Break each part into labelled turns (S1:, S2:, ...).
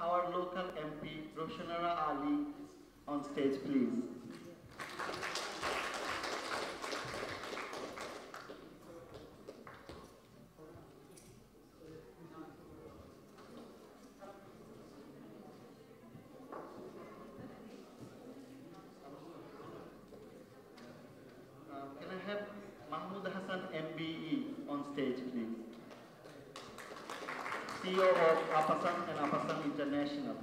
S1: our local MP, Rushanara Ali, on stage, please. Uh, Can I have Mahmoud Hassan MBE on stage, please? CEO of Apasen and Apasen International.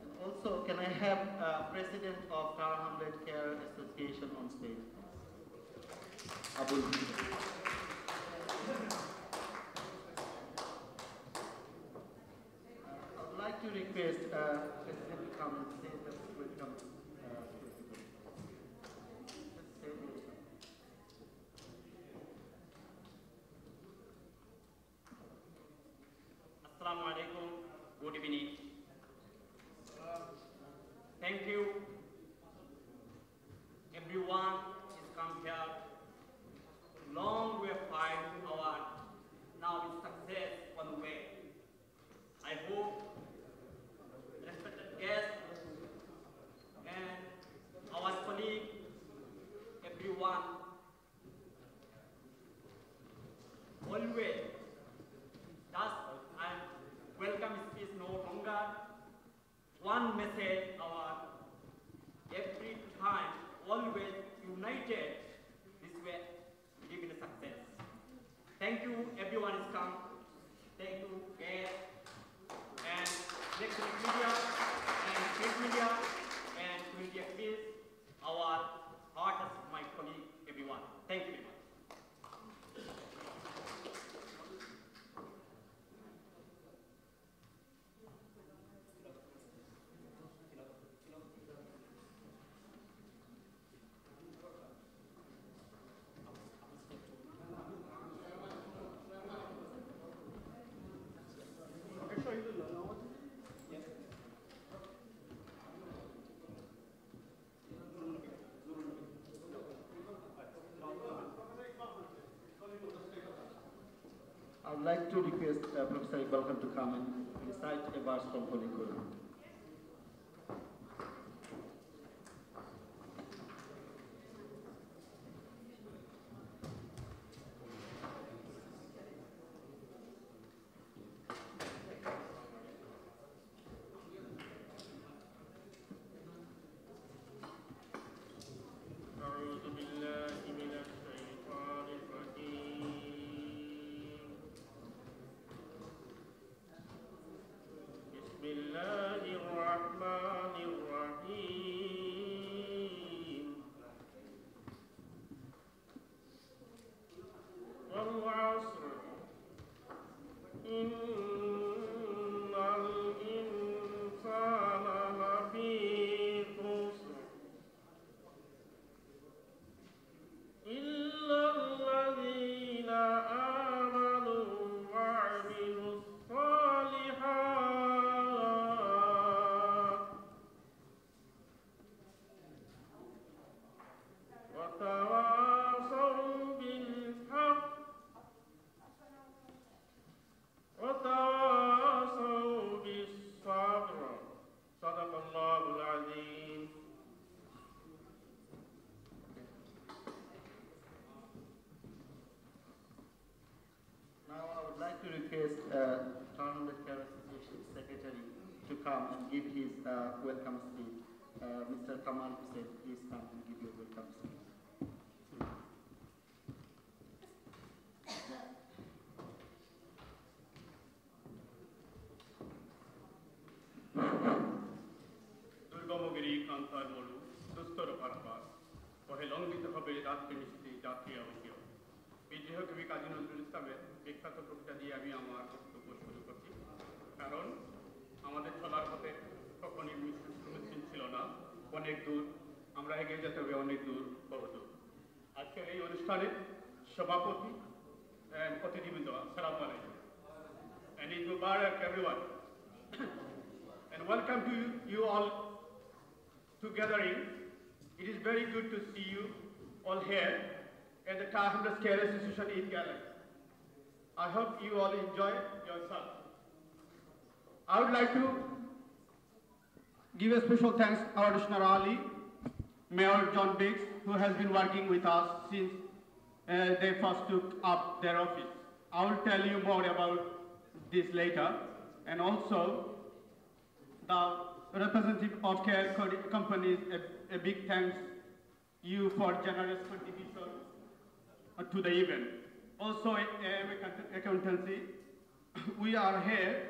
S1: And also, can I have uh, President of Hamlet Care Association on stage? Abul. I would like to request uh, President to come and say that welcome. uh, to everybody. Just say welcome.
S2: Assalamu alaikum. Good evening. Thank you. Everyone is come here. Long way fight our now is success on the way. I hope respected guests and our colleague, everyone, always Thus, I welcome speech no longer. One message our every time, always united, this way giving success. Thank you, everyone is come. Thank you, guests, and next media, and print media, and media please, our artists, my colleague, everyone. Thank you very much.
S1: I would like to request uh, Professor Iqbal Khan to come and recite a verse from Holy Quran. Mr. Kamal Hussain, please come and give your welcome speech.
S3: Durgamgiri কান্তার মলু দুস্তর পারাপার কহে লঙ্ঘিত হবে রাত্রি মিষ্টি জাতি অবতীয় বিদ্রোহ কবি কাজী নজরুল ইসলামের বিখ্যাত কবিতা দিয়ে আমি আমার বক্তব্য শুরু করছি কারণ আমাদের চলার পথে কখনই সুমিশ্রণ ছিল না অনেক দূর আমরা এগিয়ে যেতে হবে অনেক দূর বহুদূর আজকের এই অনুষ্ঠানে সভাপতি and অতিথিবৃন্দ আসসালামু আলাইকুম and Eid Mubarak everyone and welcome to you all to gathering
S4: It is very good to see you all here at the Tar Hamlets Care Association Eid Gala. I hope you all enjoy yourself. I would like to give a special thanks to our Rishnar Ali, Mayor John Biggs, who has been working with us since uh, they first took up their office. I will tell you more about this later. And also, the representative of care co- companies, a, a big thanks you for generous contribution to the event. Also, AM Accountancy, we are here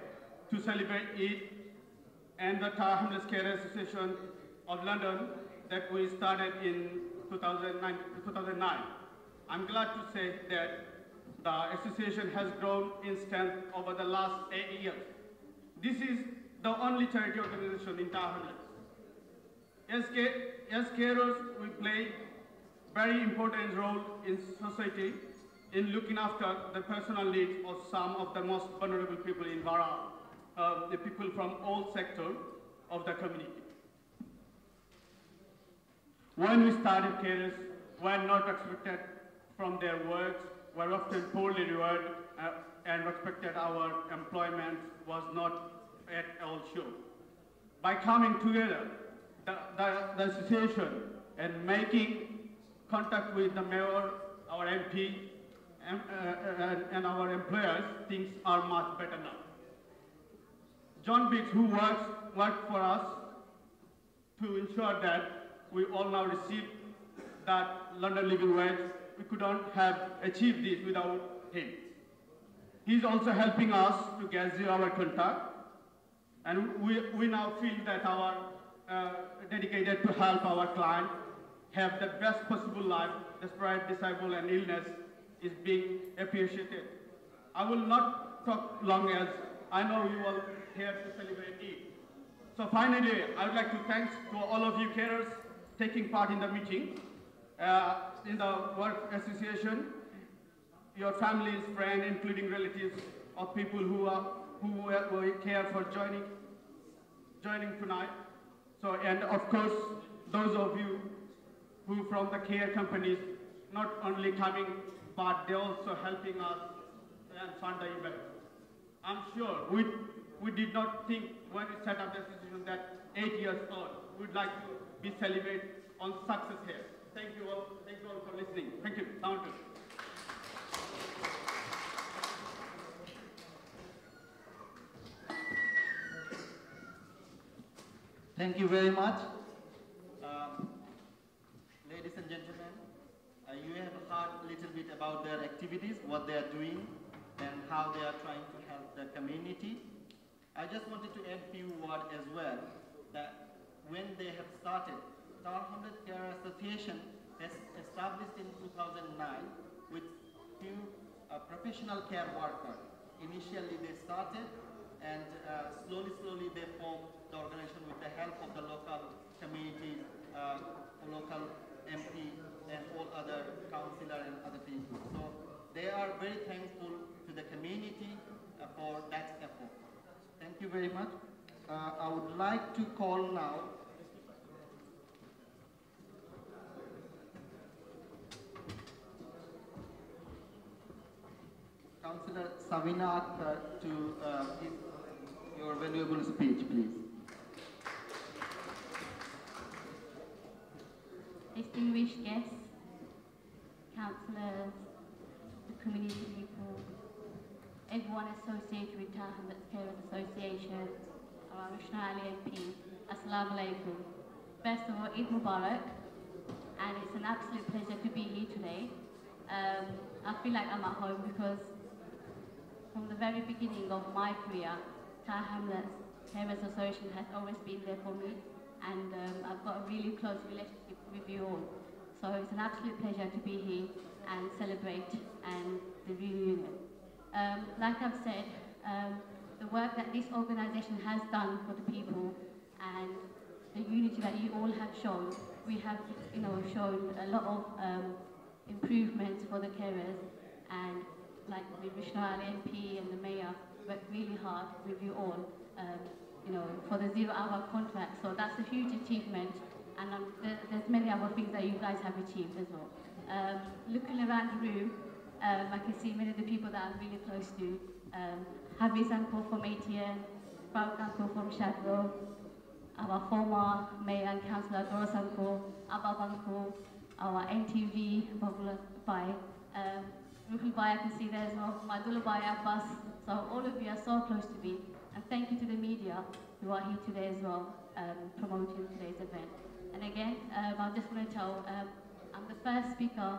S4: to celebrate Eid and the Tower Hamlets Care Association of London that we started in 2009. 2009. I'm glad to say that the association has grown in strength over the last eight years. This is the only charity organization in Tower Hamlets. As, as carers, we play very important role in society in looking after the personal needs of some of the most vulnerable people in Vara, uh, the people from all sectors of the community. When we started carers, were not expected from their works, were often poorly rewarded uh, and respected our employment was not at all sure. By coming together, the, the, the association and making contact with the mayor, our MP, and, uh, and, and our employers, things are much better now. John Biggs, who works, worked for us to ensure that we all now receive that London living wage, we couldn't have achieved this without him. He's also helping us to get zero hour contract, and we, we now feel that our uh, dedicated to help our client have the best possible life despite disabled and illness is being appreciated. I will not talk long as I know you all here to celebrate Eid. So finally, I would like to thank to all of you carers taking part in the meeting, uh, in the work association, your families, friends, including relatives of people who are who uh, who care for joining joining tonight. So and of course those of you who from the care companies not only coming but they also helping us and fund the event. I'm sure we we did not think when we set up the institution that eight years old we'd like to be celebrate on success here. Thank you all. Thank you all for listening. Thank you. Down to.
S1: Thank you very much. Um, ladies and gentlemen, uh, you have heard a little bit about their activities, what they are doing, and how they are trying to help the community. I just wanted to add a few words as well, that when they have started, Tower Hamlet Care Association has established in 2009 with few uh, professional care workers. Initially they started and uh, slowly, slowly they formed the organization with the help of the local communities, uh, local MP and all other councillor and other people. So they are very thankful to the community uh, for that effort. Thank you very much. Uh, I would like to call now Councillor Sabina Akhtar to uh, give your valuable speech, please.
S5: distinguished guests, councillors, the community people, everyone associated with Tower Hamlets Carers Association, our Ali MP, Assalamu alaikum. First of all, Eid Mubarak, and it's an absolute pleasure to be here today. Um, I feel like I'm at home because from the very beginning of my career, Tower Hamlets Carers Association has always been there for me, and um, I've got a really close relationship with you all. So it's an absolute pleasure to be here and celebrate and the reunion. Um, like I've said, um, the work that this organisation has done for the people and the unity that you all have shown, we have, you know, shown a lot of um, improvements for the carers and like the Vishnu MP and the mayor worked really hard with you all, um, you know, for the zero hour contract. So that's a huge achievement and um, there, there's many other things that you guys have achieved as well. Um, looking around the room, um, I can see many of the people that I'm really close to. Um, Hafiz uncle from ATN, Farooq uncle from Shadwell, our former mayor and councillor Doris uncle, Abab uncle, our NTV, Bai, um, Ruhul Bai, I can see there as well, Madula Bai Abbas. So all of you are so close to me. And thank you to the media who are here today as well, um, promoting today's event. And again, um, I just want to tell, um, I'm the first speaker,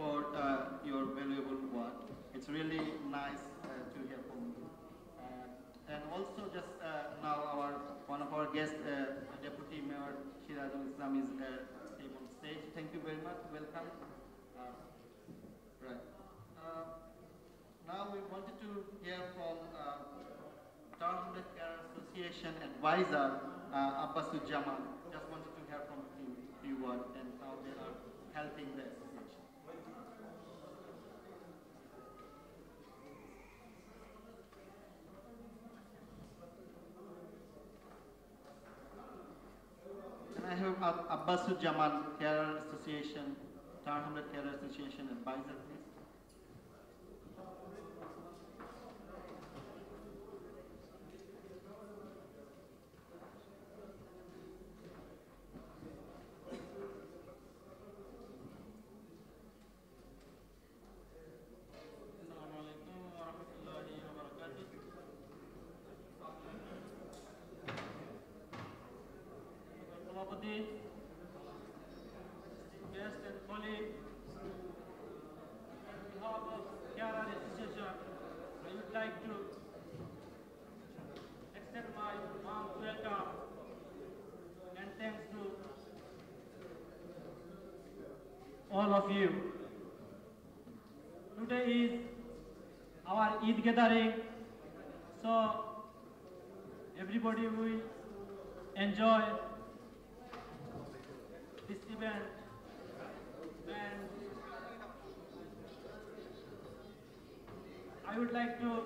S1: for uh, your valuable work. It's really nice uh, to hear from you. Uh, and also just uh, now our one of our guests, Deputy Mayor Shirazul Islam is uh, on stage. Thank you very much. Welcome. Right. Now we wanted to hear from Town Care Association advisor uh, Abbasul Jamal. Just wanted to hear from him few words and how they are helping the association. And I have Ab- Abbasul Jamal, Carer Association, Tower Hamlet Carer Association advisor.
S6: You. Today is our Eid gathering, so everybody will enjoy this event and I would like to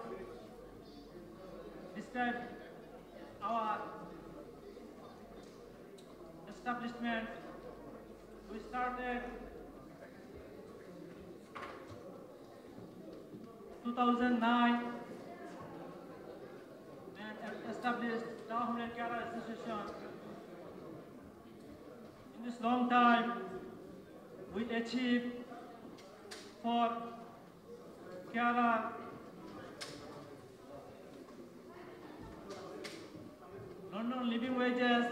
S6: describe our establishment. We started 2009 and established Dahul Kara Association. In this long time, we achieved for Kara London living wages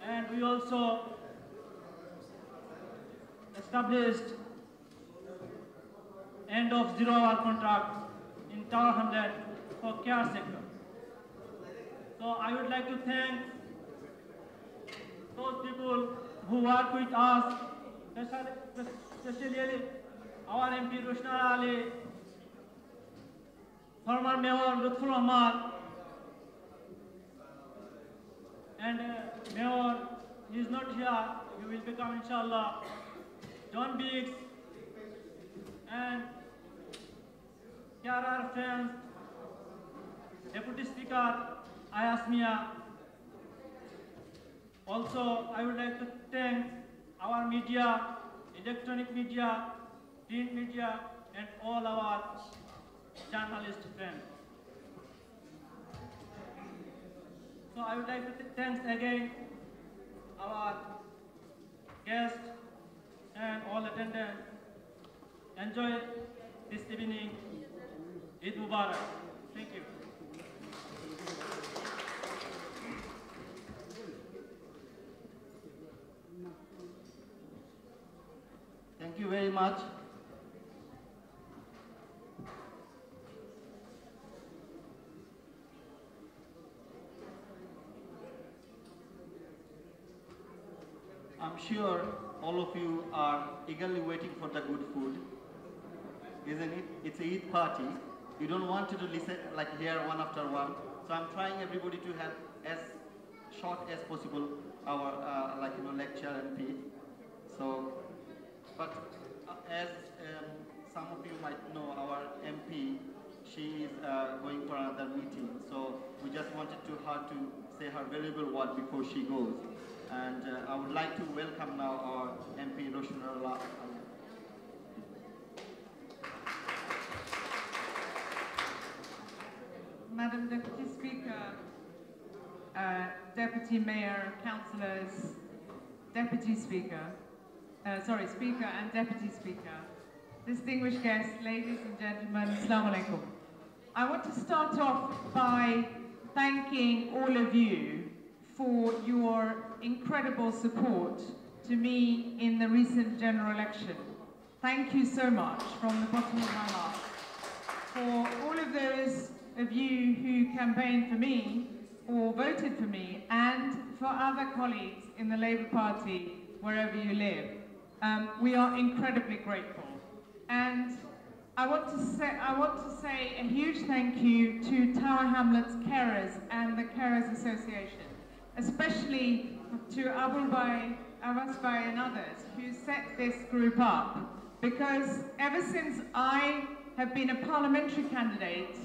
S6: and we also established end of zero hour contract in Tower Hamlet for care sector. So I would like to thank those people who work with us, especially, our MP Rushna Ali, former Mayor Lutfur Rahman, and uh, Mayor, he is not here, he will become inshallah, John Biggs, and here are friends, Deputy Speaker Ayas Mia. Also, I would like to thank our media, electronic media, print media, and all our journalist friends. So I would like to thank again our guests and all attendants. Enjoy this evening. Eid Mubarak. Thank you.
S1: Thank you very much. I'm sure all of you are eagerly waiting for the good food, isn't it? It's a Eid party. You don't want to listen like hear one after one. So I'm trying everybody to have as short as possible our uh, like you know lecture and speech. So, but uh, as um, some of you might know, our MP, she is uh, going for another meeting. So we just wanted to her to say her valuable word before she goes. And uh, I would like to welcome now our MP Roshanarla.
S7: Madam Deputy Speaker, uh, Deputy Mayor, Councillors, Deputy Speaker, uh, sorry, Speaker and Deputy Speaker, distinguished guests, ladies and gentlemen, Assalamu alaikum. I want to start off by thanking all of you for your incredible support to me in the recent general election. Thank you so much from the bottom of my heart. For all of those of you who campaigned for me or voted for me and for other colleagues in the Labour Party wherever you live. Um, we are incredibly grateful. And I want, to say, I want to say a huge thank you to Tower Hamlets Carers and the Carers Association, especially to Abu Bai, Abbas Bai and others who set this group up because ever since I have been a parliamentary candidate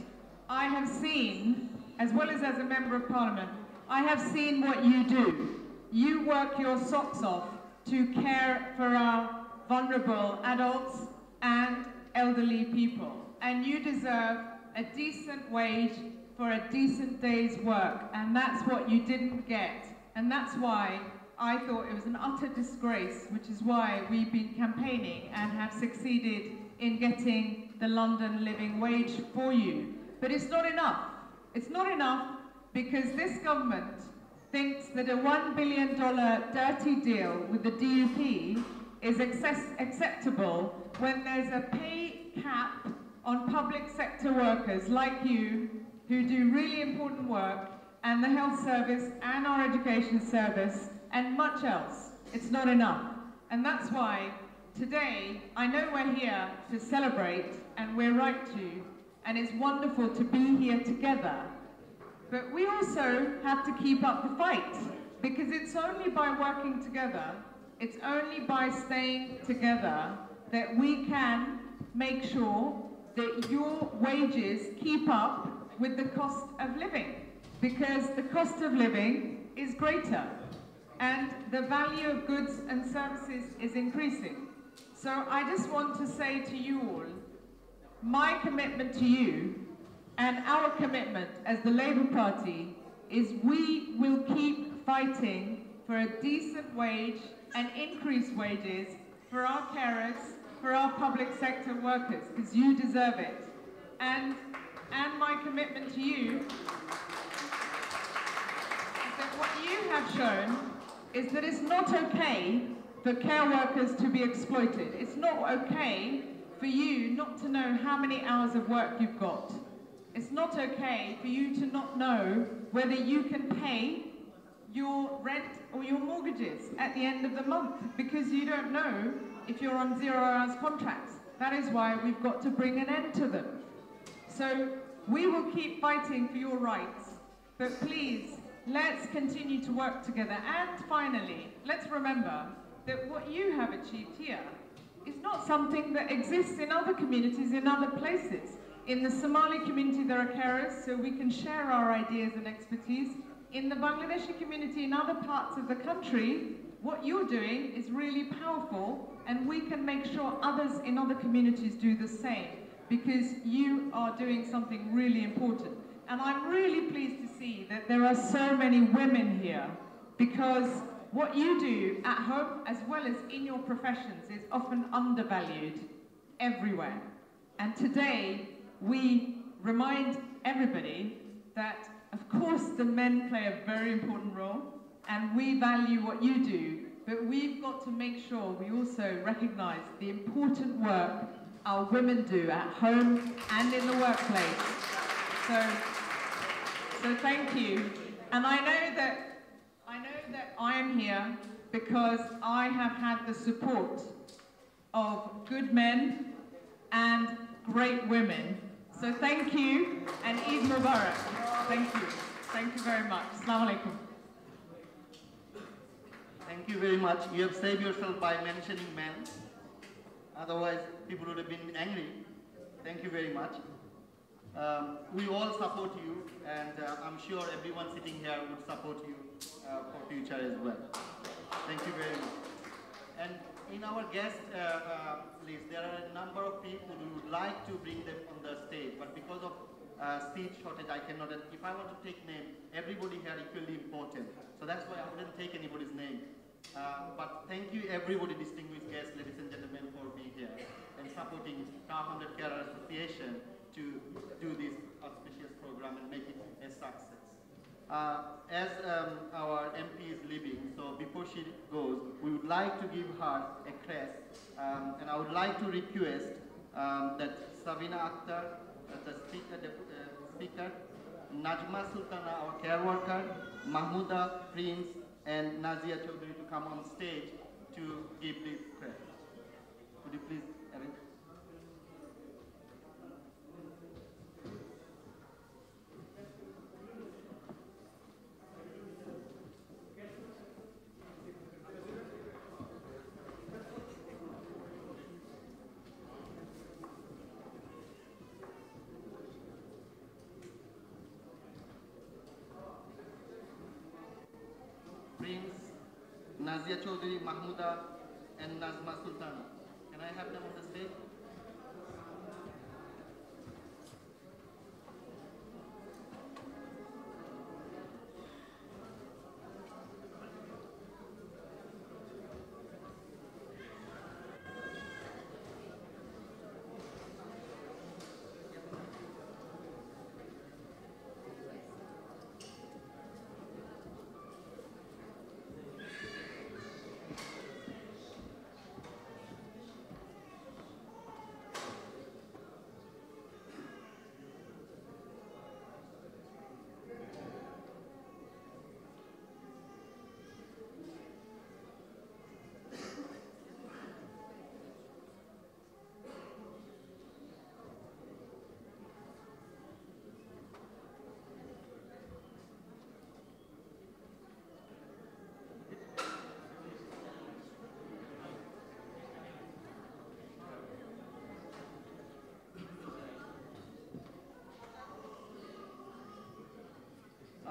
S7: I have seen, as well as as a member of parliament, I have seen what you do. You work your socks off to care for our vulnerable adults and elderly people. And you deserve a decent wage for a decent day's work. And that's what you didn't get. And that's why I thought it was an utter disgrace, which is why we've been campaigning and have succeeded in getting the London living wage for you. But it's not enough. It's not enough because this government thinks that a $1 billion dirty deal with the DUP is acceptable when there's a pay cap on public sector workers like you who do really important work and the health service and our education service and much else. It's not enough. And that's why today I know we're here to celebrate and we're right to, and it's wonderful to be here together. But we also have to keep up the fight because it's only by working together, it's only by staying together that we can make sure that your wages keep up with the cost of living because the cost of living is greater and the value of goods and services is increasing. So I just want to say to you all my commitment to you and our commitment as the Labour Party is we will keep fighting for a decent wage and increased wages for our carers, for our public sector workers, because you deserve it. And, and my commitment to you is that what you have shown is that it's not okay for care workers to be exploited. It's not okay for you not to know how many hours of work you've got. It's not okay for you to not know whether you can pay your rent or your mortgages at the end of the month because you don't know if you're on zero hours contracts. That is why we've got to bring an end to them. So we will keep fighting for your rights, but please, let's continue to work together. And finally, let's remember that what you have achieved here is not something that exists in other communities in other places. In the Somali community, there are carers, so we can share our ideas and expertise. In the Bangladeshi community in other parts of the country, what you're doing is really powerful, and we can make sure others in other communities do the same, because you are doing something really important. And I'm really pleased to see that there are so many women here, because what you do at home as well as in your professions is often undervalued everywhere. And today, we remind everybody that, of course, the men play a very important role, and we value what you do, but we've got to make sure we also recognize the important work our women do at home and in the workplace. So, so thank you. And I know that I know that I am here because I have had the support of good men and great women. So thank you and Eid Mubarak. Thank you. Thank you very much. Assalamu alaikum.
S1: Thank you very much. You have saved yourself by mentioning men. Otherwise, people would have been angry. Thank you very much. Um, we all support you, and uh, I'm sure everyone sitting here would support you uh, for future as well. Thank you very much. And in our guest uh, uh, list, there are a number of people who would like to bring them on the stage, but because of uh, seat shortage, I cannot. If I want to take name, everybody here equally important. So that's why I wouldn't take anybody's name. Uh, but thank you, everybody, distinguished guests, ladies and gentlemen, for being here and supporting Tar 100 Carer Association to do this auspicious program and make it a success. Uh, as um, our MP is leaving, so before she goes, we would like to give her a crest, um, and I would like to request um, that Sabina Akhtar, uh, the speaker, the, uh, speaker, Najma Sultana, our care worker, Mahmuda Prince, and Nazia Chaudhary to come on stage to give this crest. Could you please arrange? Prince, Nazia Mahmuda, and Nazma Sultana. Can I have them on the stage?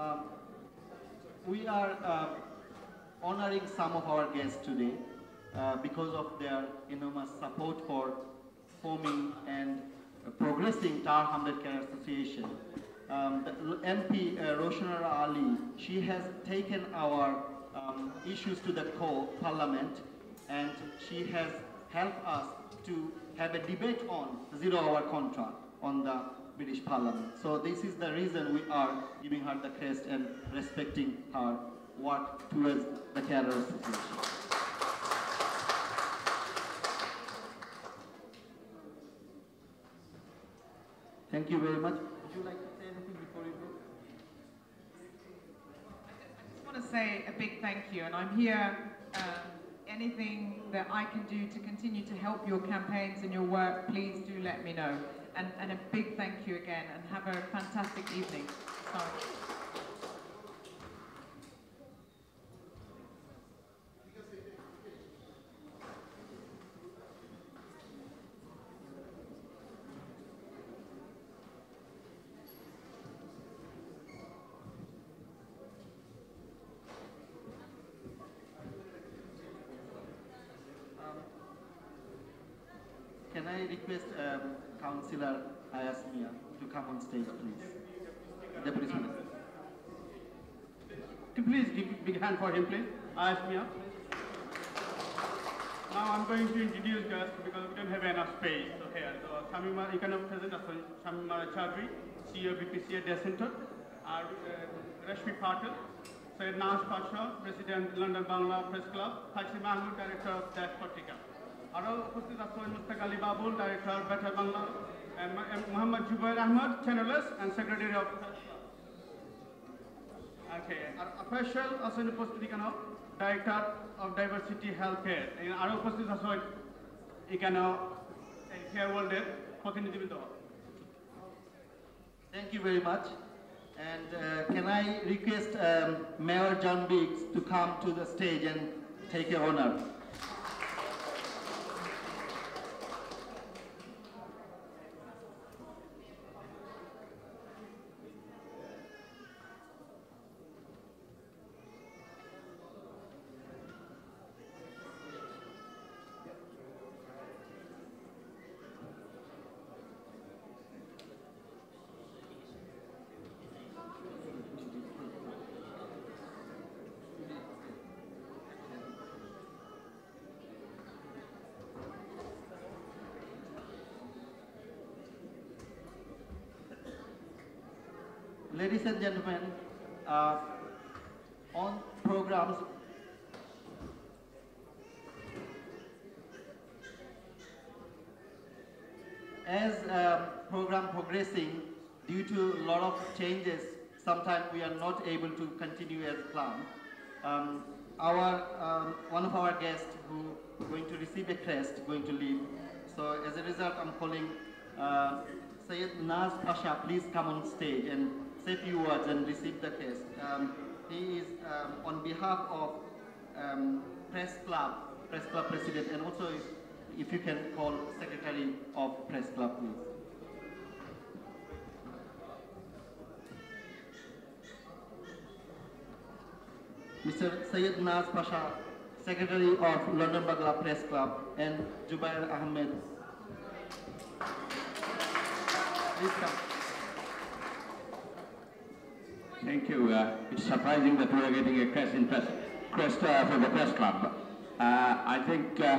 S1: Um, we are uh, honoring some of our guests today uh, because of their enormous support for forming and progressing Tower Hamlets Care Association. Um, MP uh, Rushanara Ali, she has taken our um, issues to the co parliament and she has helped us to have a debate on zero hour contract on the British Parliament. So this is the reason we are giving her the crest and respecting her work towards the Carer situation. Thank you very much. Would you like to say anything before you go?
S7: I just want to say a big thank you, and I'm here. Um, anything that I can do to continue to help your campaigns and your work, please do let me know. And, and a big thank you again, and have a fantastic evening. Sorry.
S1: Can I request um, I Ayas Mia to come on stage, please. Deputy
S4: Minister. Please give a big hand for him, please. Ayas Mia. Now I'm going to introduce guests because we don't have enough space here. Uh, so you can present us uh, Shamima Chowdhury, CEO BPCA Day Center, our uh, Rashmi Patel, Syed Nahas Pasha, President London Bangla Press Club, Hashi Mahmood, Director of Dash Patrika. আরও উপস্থিত আছেন Mushtaq Babul, Director, director better Mohammad Jubair Ahmad চ্যানেলার্স and secretary of Okay, R official আছেন উপস্থিত এখানে director of diversity health care আরও উপস্থিত আছেন এখানে হেয়ার ওয়ার্ল্ডের প্রতিনিধিবৃন্দ
S1: Thank you very much. And uh, can I request um, Mayor John Biggs to come to the stage and take a honor? Ladies and gentlemen, uh, on programs as um, program progressing due to a lot of changes sometimes we are not able to continue as planned. Um, our um, one of our guests who going to receive a crest going to leave. So as a result i'm calling uh, Sayyid Naz Pasha please come on stage and say few words and receive the case. um, he is um, on behalf of um, press club press club president and also if, if you can call secretary of press club please Mr. Sayyid Naz Pasha, Secretary of London Bangla Press Club, and Jubair Ahmed. Please come.
S8: Thank you. Uh, it's surprising that we are getting a crest in press, crest uh, for the press club. Uh, I think uh,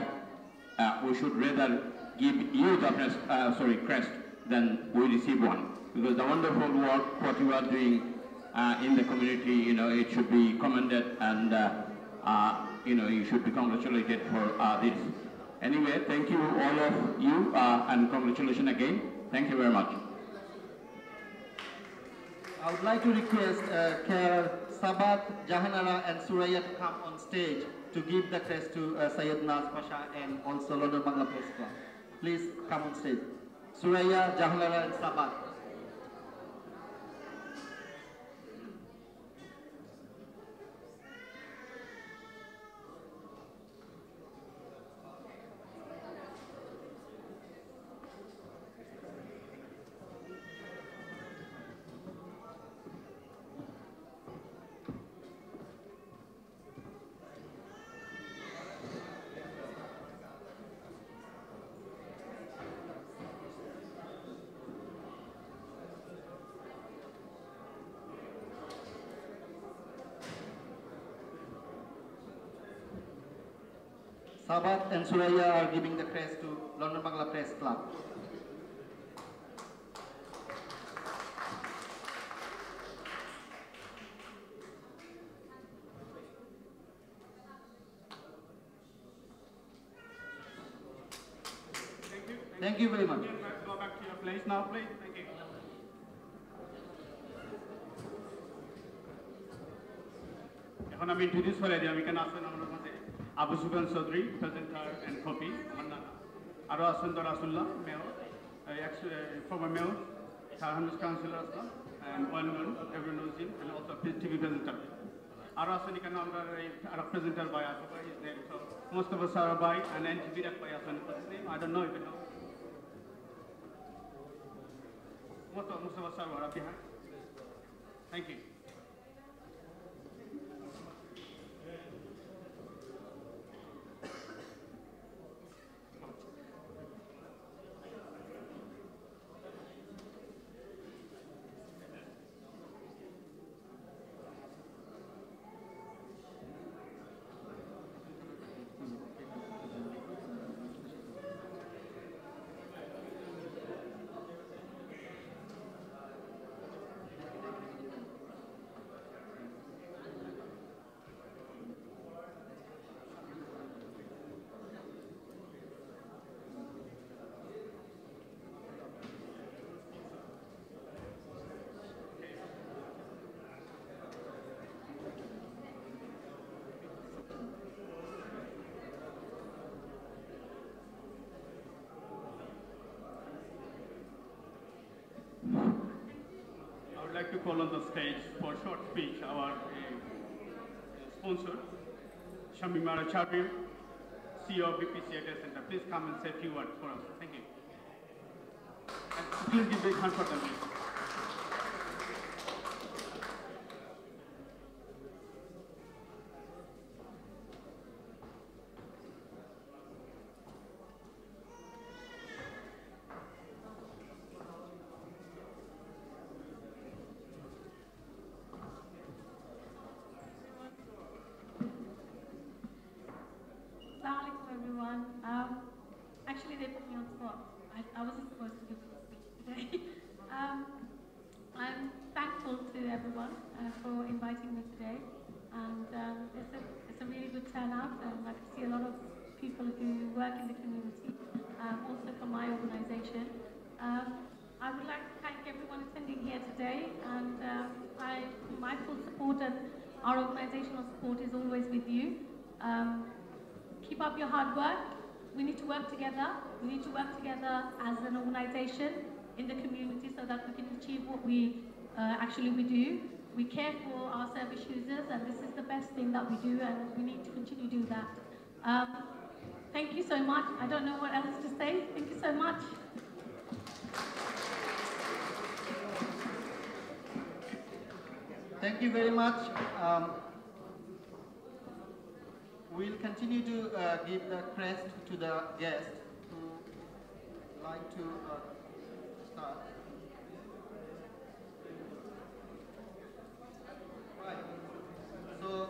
S8: uh, we should rather give you the press, uh, sorry, crest than we receive one. Because the wonderful work, what you are doing in the community, you know, it should be commended and, you know, you should be congratulated for this. Anyway, thank you all of you and congratulations again. Thank you very much.
S1: I would like to request uh, Sabat, Jahanara, and Suraya to come on stage to give the crest to uh, Sayyid Naz Pasha and also London Bangla Press Club. Please come on stage. Suraya, Jahanara, and Sabat. Sabat and Suraya are giving the crest to London Bangla Press Club.
S4: Thank you.
S1: Thank you very much.
S4: You can Go back to your place now, please. Thank you. এখন আমি introduce করে দিই আমি কেন আসেন আমার মাঝে Abu Sufian Chowdhury presenter and copy আমার নাম আরও আছেন তো রাসুল্লাহ mayor former mayor শাহহানুস councillor Aslam and well known every nose him and also TV presenter আরও আছেন এখানে আমরা এই আরো প্রেজেন্টার বাই আছে by is name so Mostafa Sara by and N TV এক বাই আছেন I don't know even know Mustafa, Mustafa Sarwar up behind.
S3: Call on the stage for short speech our uh, sponsor, Shamimara Chabir, CEO of BPC Data Center. Please come and say a few words for us. Thank you. And please give a hand for them. please.
S9: Assalamu alaikum everyone. Um, actually, they put me on the spot. I, I wasn't supposed to give a speech today. um, I'm thankful to everyone uh, today, and um, it's, a, it's a really good turnout. Um, I can see a lot of people who work in the community, um, also from my organisation. Um, I would like to thank everyone attending here today, and um, I, my full support and our organisational support is always with you. Um, keep up your hard work. We need to work together. We need to work together as an organization in the community so that we can achieve what we uh, actually we do. We care for our service users and this is the best thing that we do and we need to continue to do that. Um, thank you so much. I don't know what else to say. Thank you so much.
S1: Thank you very much. Um, we'll continue to uh, give the crest to the guest who like to uh, So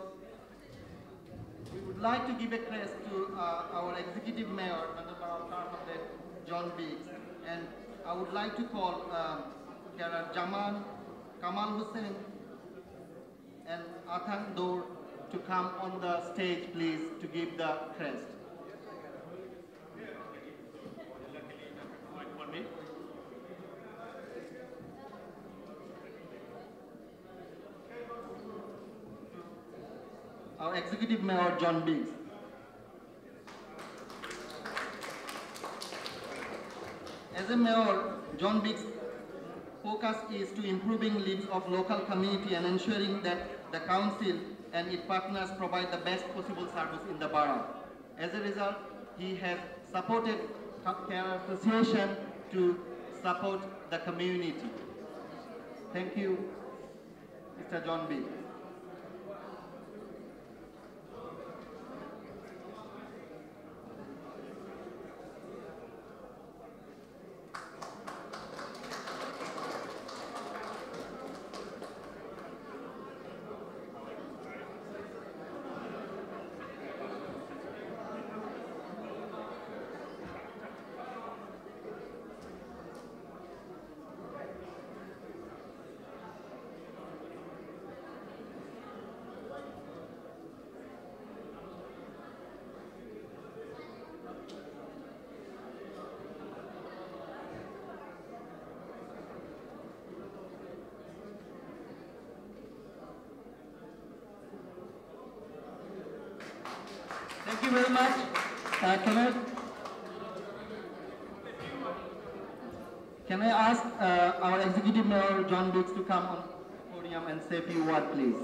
S1: we would like to give a crest to uh, our executive mayor, Karhamdet, John Biggs, and I would like to call um, Kara Jaman, Kamal Hussein, and Athan Dor to come on the stage, please, to give the crest.
S3: Wait for me.
S1: Our Executive Mayor, John Biggs. As a mayor, John Biggs' focus is to improving lives of local community and ensuring that the council and its partners provide the best possible service in the borough. As a result, he has supported Care Association to support the community. Thank you, Mr. John Biggs. Thank you very much. Uh, can I can I ask uh, our executive mayor John Biggs to come on podium and say a few words, please?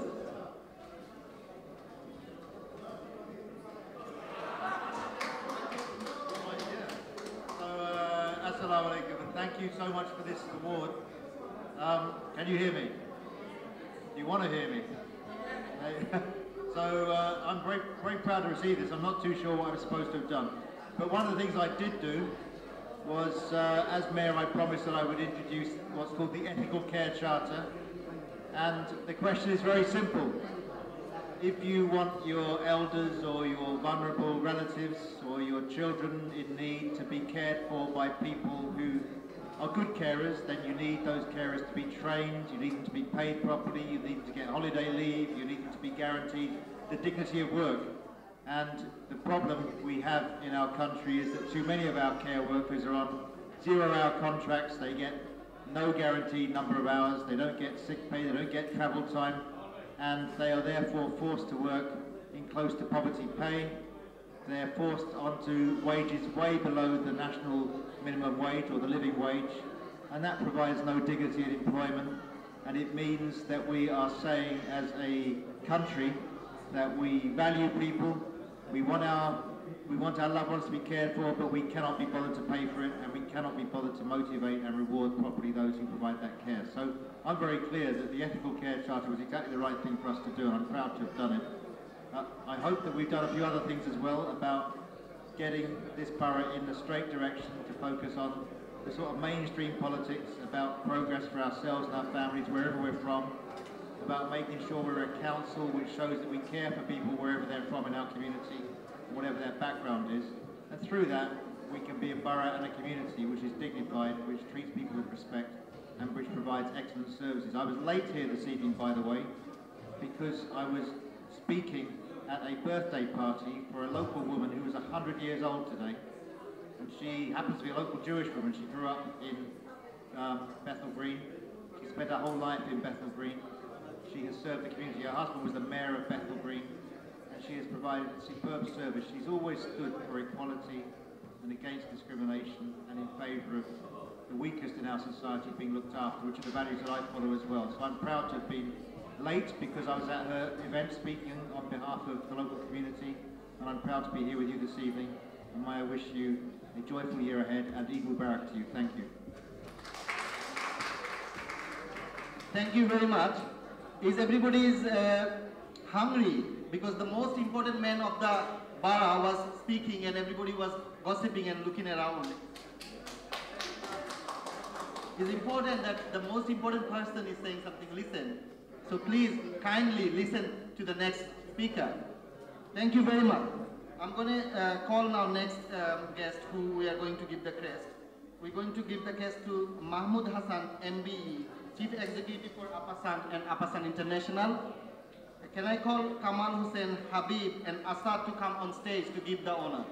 S10: Uh, thank you so much for this award. Um, can you hear me? Do you want to hear me? So, uh, I'm very, very proud to receive this. I'm not too sure what I was supposed to have done. But one of the things I did do was, uh, as mayor, I promised that I would introduce what's called the Ethical Care Charter. And the question is very simple if you want your elders or your vulnerable relatives or your children in need to be cared for by people who are good carers, then you need those carers to be trained, you need them to be paid properly, you need them to get holiday leave, you need them to be guaranteed the dignity of work. And the problem we have in our country is that too many of our care workers are on zero-hour contracts, they get no guaranteed number of hours, they don't get sick pay, they don't get travel time, and they are therefore forced to work in close to poverty pay. They're forced onto wages way below the national minimum wage or the living wage, and that provides no dignity in employment. And it means that we are saying as a country that we value people, we want our we want our loved ones to be cared for, but we cannot be bothered to pay for it, and we cannot be bothered to motivate and reward properly those who provide that care. So I'm very clear that the Ethical Care Charter was exactly the right thing for us to do, and I'm proud to have done it. Uh, I hope that we've done a few other things as well about getting this borough in the straight direction to focus on the sort of mainstream politics about progress for ourselves and our families wherever we're from, about making sure we're a council which shows that we care for people wherever they're from in our community, whatever their background is. And through that, we can be a borough and a community which is dignified, which treats people with respect, and which provides excellent services. I was late here this evening, by the way, because I was speaking at a birthday party for a local woman who was 100 years old today. And she happens to be a local Jewish woman. She grew up in um, Bethnal Green. She spent her whole life in Bethnal Green. She has served the community. Her husband was the mayor of Bethnal Green. And she has provided superb service. She's always stood for equality and against discrimination and in favour of the weakest in our society being looked after, which are the values that I follow as well. So I'm proud to have been late because I was at her event speaking on behalf of the local community, and I'm proud to be here with you this evening. And may I wish you a joyful year ahead and Eid Mubarak to you. Thank you.
S1: Thank you very much. Is everybody is uh, hungry? Because the most important man of the bara was speaking and everybody was gossiping and looking around. It's important that the most important person is saying something, listen. So please kindly listen to the next speaker. Thank you very much. I'm going to uh, call now next um, guest who we are going to give the crest. We're going to give the crest to Mahmoud Hassan, MBE, Chief Executive for Apasen and Apasen International. Can I call Kamal Hussein, Habib and Assad to come on stage to give the honor?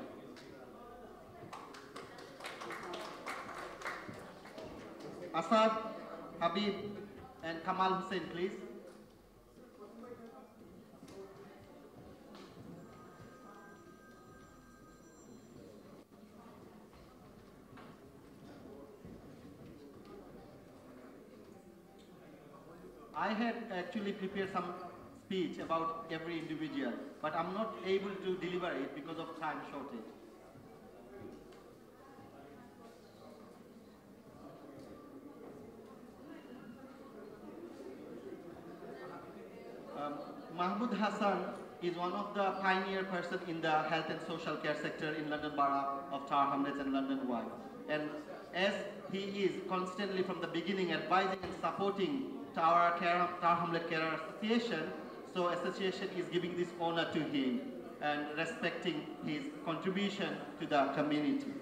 S1: Assad, Habib and Kamal Hussein, please. I had actually prepared some speech about every individual, but I'm not able to deliver it because of time shortage. Um, Mahmoud Hassan is one of the pioneer person in the health and social care sector in London Borough of Tower Hamlets and London Wide. And as he is constantly from the beginning advising and supporting Tower, care, Tower Hamlet Care Association, so association is giving this honor to him and respecting his contribution to the community.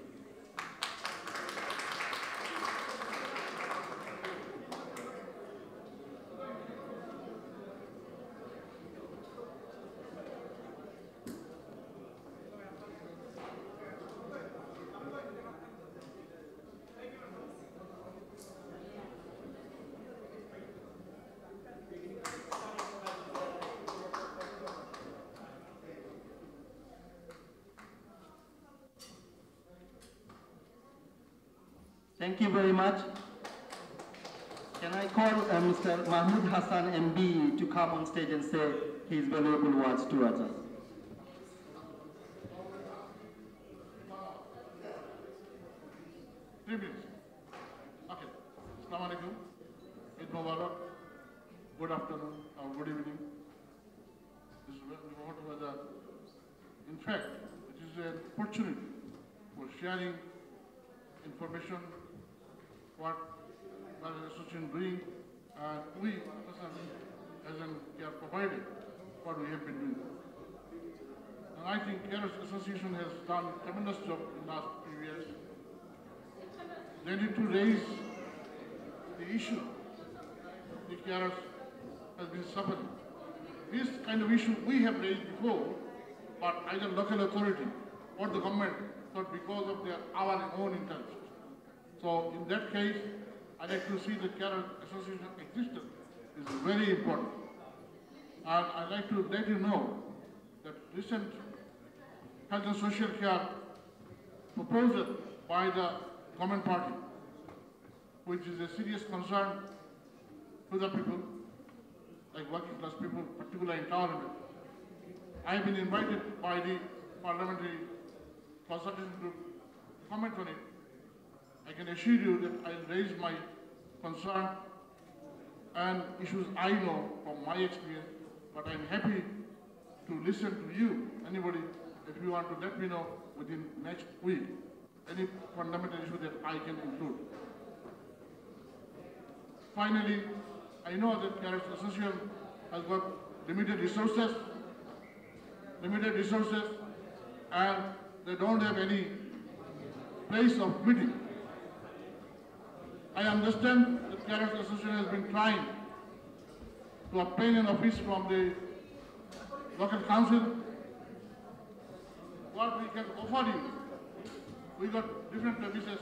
S1: Thank you very much. Can I call uh, Mr. Mahmoud Hassan MBE to come on stage and say his valuable words towards us?
S11: Three minutes. Okay. Assalamu alaikum. Eid Mubarak. Good afternoon or good evening. This is hot weather. In fact, it is an opportunity for sharing information, what the association doing, and we, as an care provider, what we have been doing. And I think Care Association has done tremendous job in the last few years. They need to raise the issue the carers has been suffering. This kind of issue we have raised before, but either local authority or the government thought because of their our own interest. So in that case, I like to see the carer association existence is very important. And I'd like to let you know that recent health and social care proposal by the government party, which is a serious concern to the people, like working class people, particularly in Parliament. I have been invited by the parliamentary consultation group to comment on it. I can assure you that I'll raise my concern and issues I know from my experience, but I'm happy to listen to you, anybody, if you want to let me know within next week, any fundamental issue that I can include. Finally, I know that Carers Association has got limited resources, limited resources, and they don't have any place of meeting. I understand that Carers Association has been trying to obtain an office from the local council. What we can offer you, we got different premises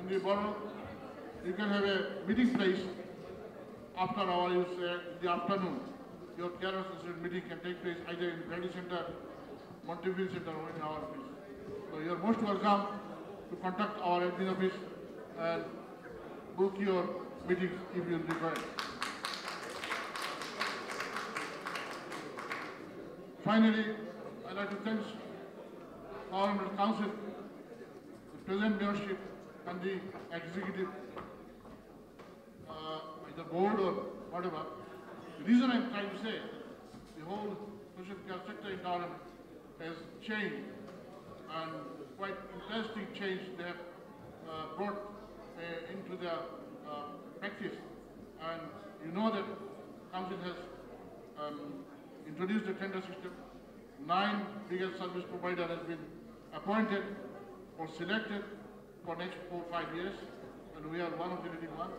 S11: in the borough. You can have a meeting place after hours, uh, in the afternoon. Your Carers Association meeting can take place either in Brady Center, Montevideo Center, or in our office. So you are most welcome to contact our admin office and book your meetings if you require. Finally, I'd like to thank our Honorable Council, the present mayorship, and the executive, uh, the board or whatever. The reason I'm trying to say, the whole social care sector in Durham has changed and quite interesting change they have uh, brought into their uh, practice. And you know that council has um, introduced a tender system. Nine biggest service provider has been appointed or selected for next four, five years. And we are one of the leading ones.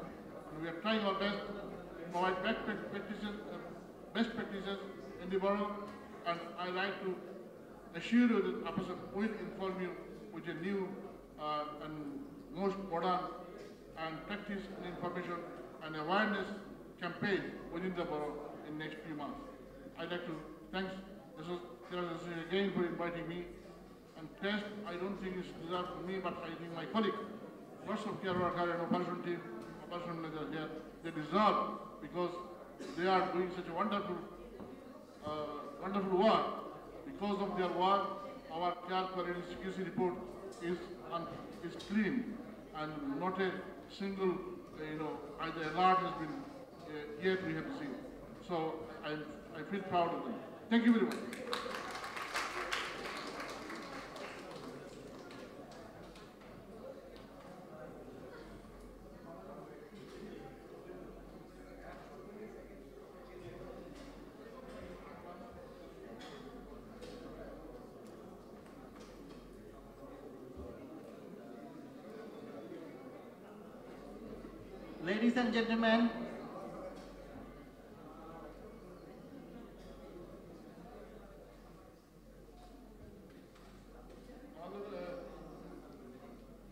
S11: And we are trying our best to provide best practices, uh, best practices in the borough. And I like to assure you that a person will inform you with a new uh, and most modern and practice and information and awareness campaign within the borough in the next few months. I'd like to thank Association again for inviting me. And test, I don't think it's deserved for me, but I think my colleague, lots of care worker and operation team, operation manager here, they deserve because they are doing such a wonderful, uh, wonderful work. Because of their work, our care quality security report is, un- is clean and not a single, you know, either alert has been uh, yet we have received. So I, I feel proud of them. Thank you very much.
S1: Ladies and gentlemen,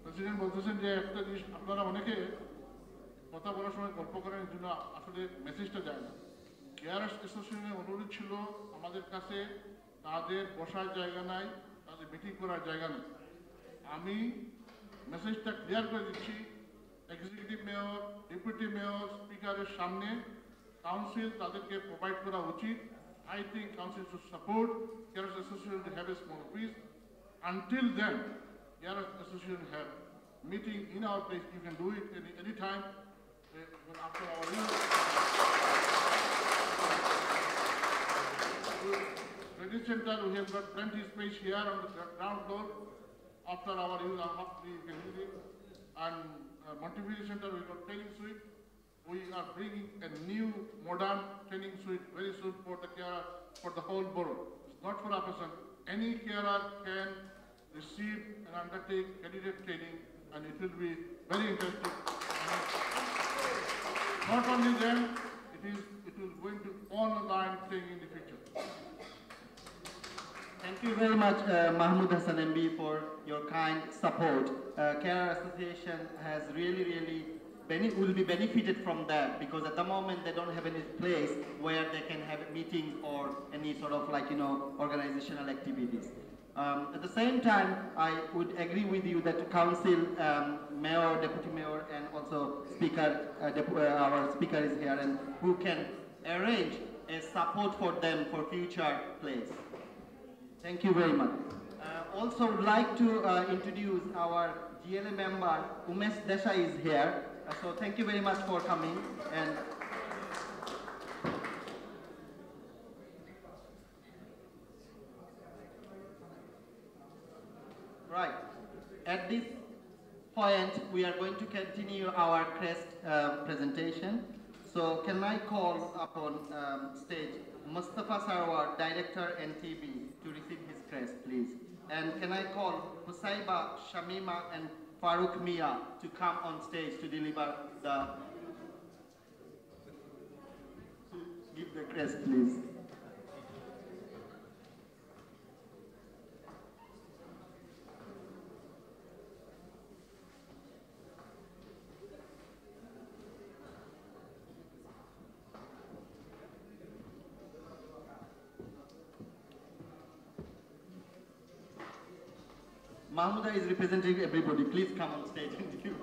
S11: president বলতেছেন যে একটা জিনিস আপনারা অনেকে কথা বলার সময় গল্প করেন জন্য আসলে মেসেজটা যায় না। কেয়ারস অ্যাসোসিয়েশনের অনুরোধ ছিল আমাদের কাছে তাদের বসার জায়গা নাই তাদের মিটিং করার জায়গা নেই। আমি মেসেজটা ক্লিয়ার করে দিচ্ছি। এক্সিকিউটিভ মেয়র ডেপুটি মেয়র স্পিকারের সামনে কাউন্সিল তাদেরকে প্রোভাইড করা উচিত I think council should support carers association to have a small office Until then, Yarras Association have meeting in our place. You can do it any any time uh, when after our meeting. Credit Center, we have got plenty space here on the gra- ground floor. After our use, our half you can use it. And uh, Montevideo Center, we got training suite. We are bringing a new modern training suite very soon for the carer, for the whole borough. It's not for a person. Any carer can receive and undertake candidate training and it will be very interesting. Not only them, it is, it is going to online training in the future.
S1: Thank you very much, uh, Mahmoud Hassan MBE, for your kind support. Uh, Care Association has really, really will be benefited from that because at the moment they don't have any place where they can have meetings or any sort of like you know organizational activities. Um, at the same time, I would agree with you that council, um, mayor, deputy mayor, and also speaker, uh, uh, our speaker is here, and who can arrange a support for them for future plays. Thank you very much. Uh, also would like to uh, introduce our GLA member, Umesh Desai is here. Uh, so thank you very much for coming and Right. At this point, we are going to continue our crest uh, presentation. So can I call upon um, stage Mustafa Sarwar, Director NTB, to receive his crest, please? And can I call Husaiba, Shamima, and Farooq Mia to come on stage to deliver the to give the crest, please? Mahmuda is representing everybody. Please come on stage and give.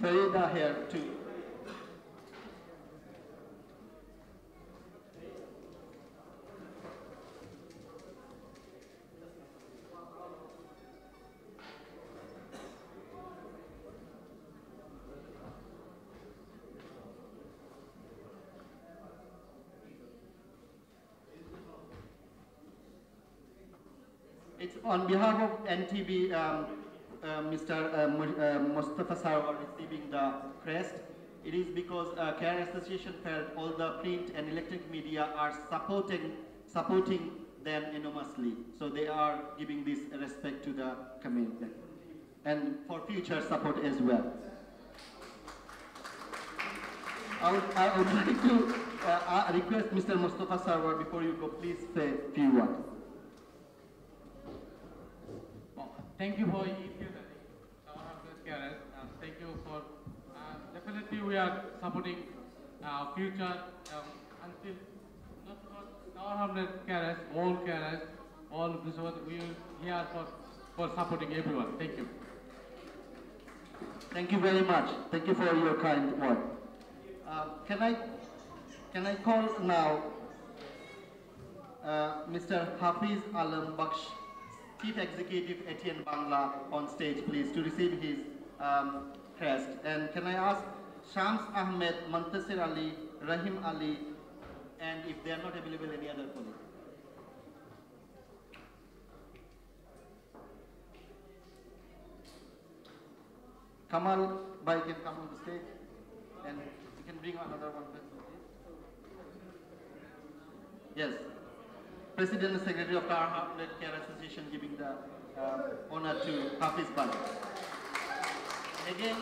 S1: Farida here too. It's on behalf of NTB, um, uh, Mr. Uh, uh, Mustafa Sarwar receiving the crest. It is because uh, Care Association felt all the print and electronic media are supporting, supporting them enormously. So they are giving this respect to the community and for future support as well. I would, I would like to uh, uh, request Mr. Mustafa Sarwar before you go, please say a few words.
S12: Thank you for introducing our carers and thank you for uh, definitely we are supporting uh, future um, until not for our Hardware carers, all carers, all Brisbane, we are here for, for supporting everyone. Thank you.
S1: Thank you very much. Thank you for your kind word. Uh, can I can I call now uh, Mr. Hafiz Alam Baksh, Chief Executive ATN Bangla, on stage, please, to receive his um, crest. And can I ask Shams Ahmed, Muntasir Ali, Rahim Ali, and if they are not available, any other colleague. Kamal Bhai can come on the stage and you can bring another one. Yes. President and Secretary of Tower Hamlet Care Association giving the uh, honor to Hafiz Bhai. Again,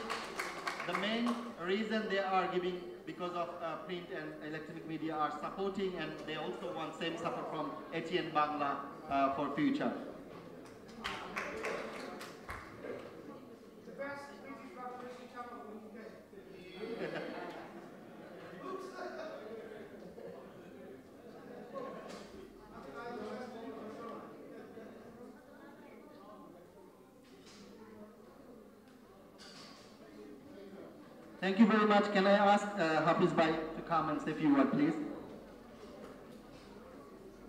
S1: the main reason they are giving because of uh, print and electronic media are supporting and they also want same support from ATN Bangla uh, for future. Thank you very much. Can I ask uh, Hafiz Bhai to come and say a few words, please?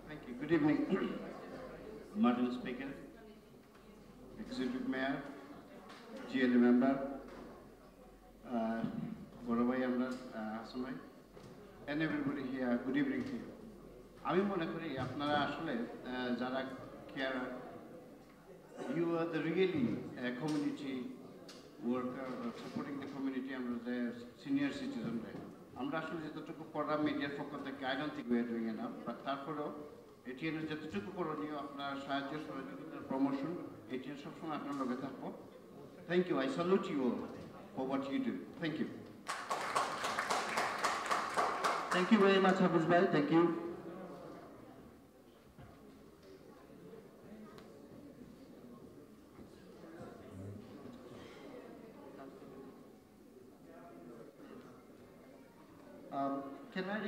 S10: Thank you. Good evening. Madam Speaker, Executive Mayor, GLA member, uh, Gorobhai Amra, uh, Hasan Bhai, and everybody here, good evening to you. আমি মনে করি আপনারা আসলে আহ, যারা care you are the really community worker supporting the community আমরা যে senior citizen আমরা আসলে যতটুকু করা মিডিয়ার পক্ষ থেকে I don't think we are doing enough but তারপরেও এটিএনের যতটুকু করণীয় আপনার সাহায্য সহযোগিতার প্রমোশন এটিএন সবসময় আপনার লগে থাকব। Thank you I salute you for what you do thank you
S1: Thank you very much, Hafiz Bhai. Thank you.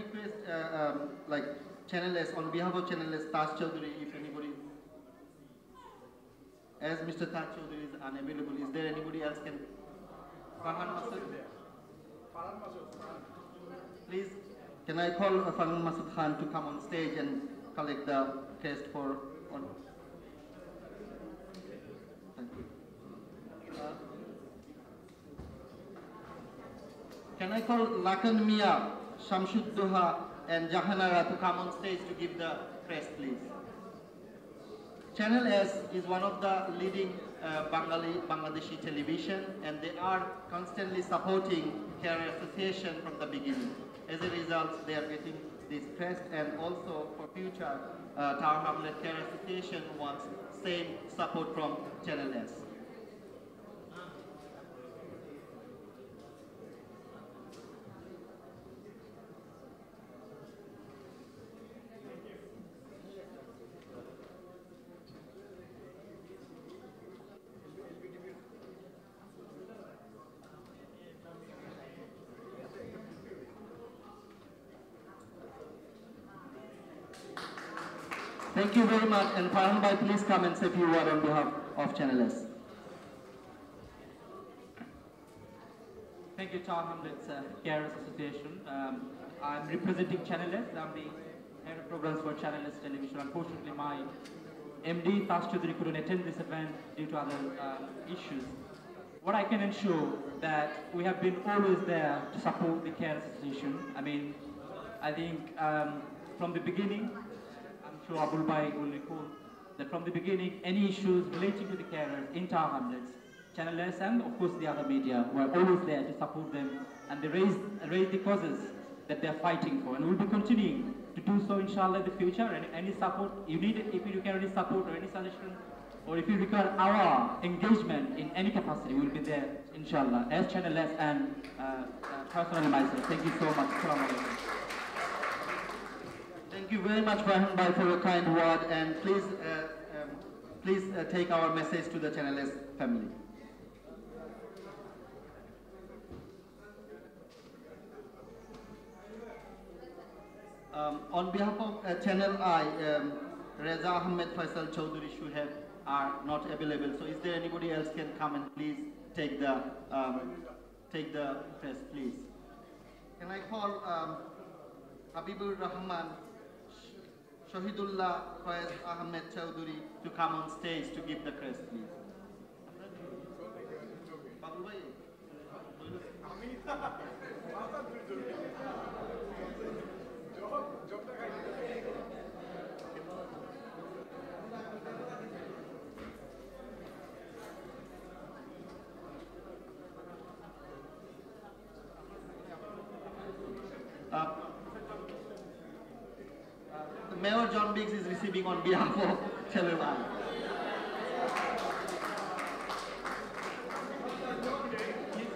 S1: request, uh, um, like, Channel S, on behalf of Channel S, Taj Chaudhary, if anybody, as Mr. Taj Chaudhary is unavailable, is there anybody else can? Farhan Masood? Please, can I call uh, Farhan Masood Khan to come on stage and collect the test for, on? Thank you. Uh, Can I call Lakan Mia, Shamshud Duha, and Jahanara to come on stage to give the press, please? Channel S is one of the leading uh, Bengali Bangladeshi television, and they are constantly supporting Care Association from the beginning. As a result, they are getting this crest, and also for future, uh, Tower Hamlet Care Association wants same support from Channel S. Thank you very much. And Farhan please come and say a few words on behalf of Channel S.
S13: Thank you, Tower Hamlets uh, Carers Association. Um, I'm representing Channel S. I'm the head of programs for Channel S Television. Unfortunately, my MD, Taj Chaudhary, couldn't attend this event due to other uh, issues. What I can ensure that we have been always there to support the Care Association. I mean, I think um, from the beginning, I'm Abul will recall that from the beginning, any issues relating to the carers in Tower Hamlets, Channel S and of course the other media were always there to support them and they raised, raised the causes that they're fighting for and we'll be continuing to do so inshallah in the future. And any support you need if you require any support or any suggestion or if you require our engagement in any capacity we'll be there inshallah as Channel S and uh, uh, personally myself thank you so much.
S1: Thank you very much, Bhai, for your kind word, and please, uh, um, please uh, take our message to the Channel family. Um, on behalf of uh, Channel I, um, Reza Ahmed Faisal Chaudhary Shuhab are not available. So, is there anybody else can come and please take the um, take the press, please? Can I call um, Habibur Rahman Shahidullah Faiz Ahmed Chowdhury to come on stage to give the crest, please. Babu bhai. Uh, Mayor John Receiving on behalf of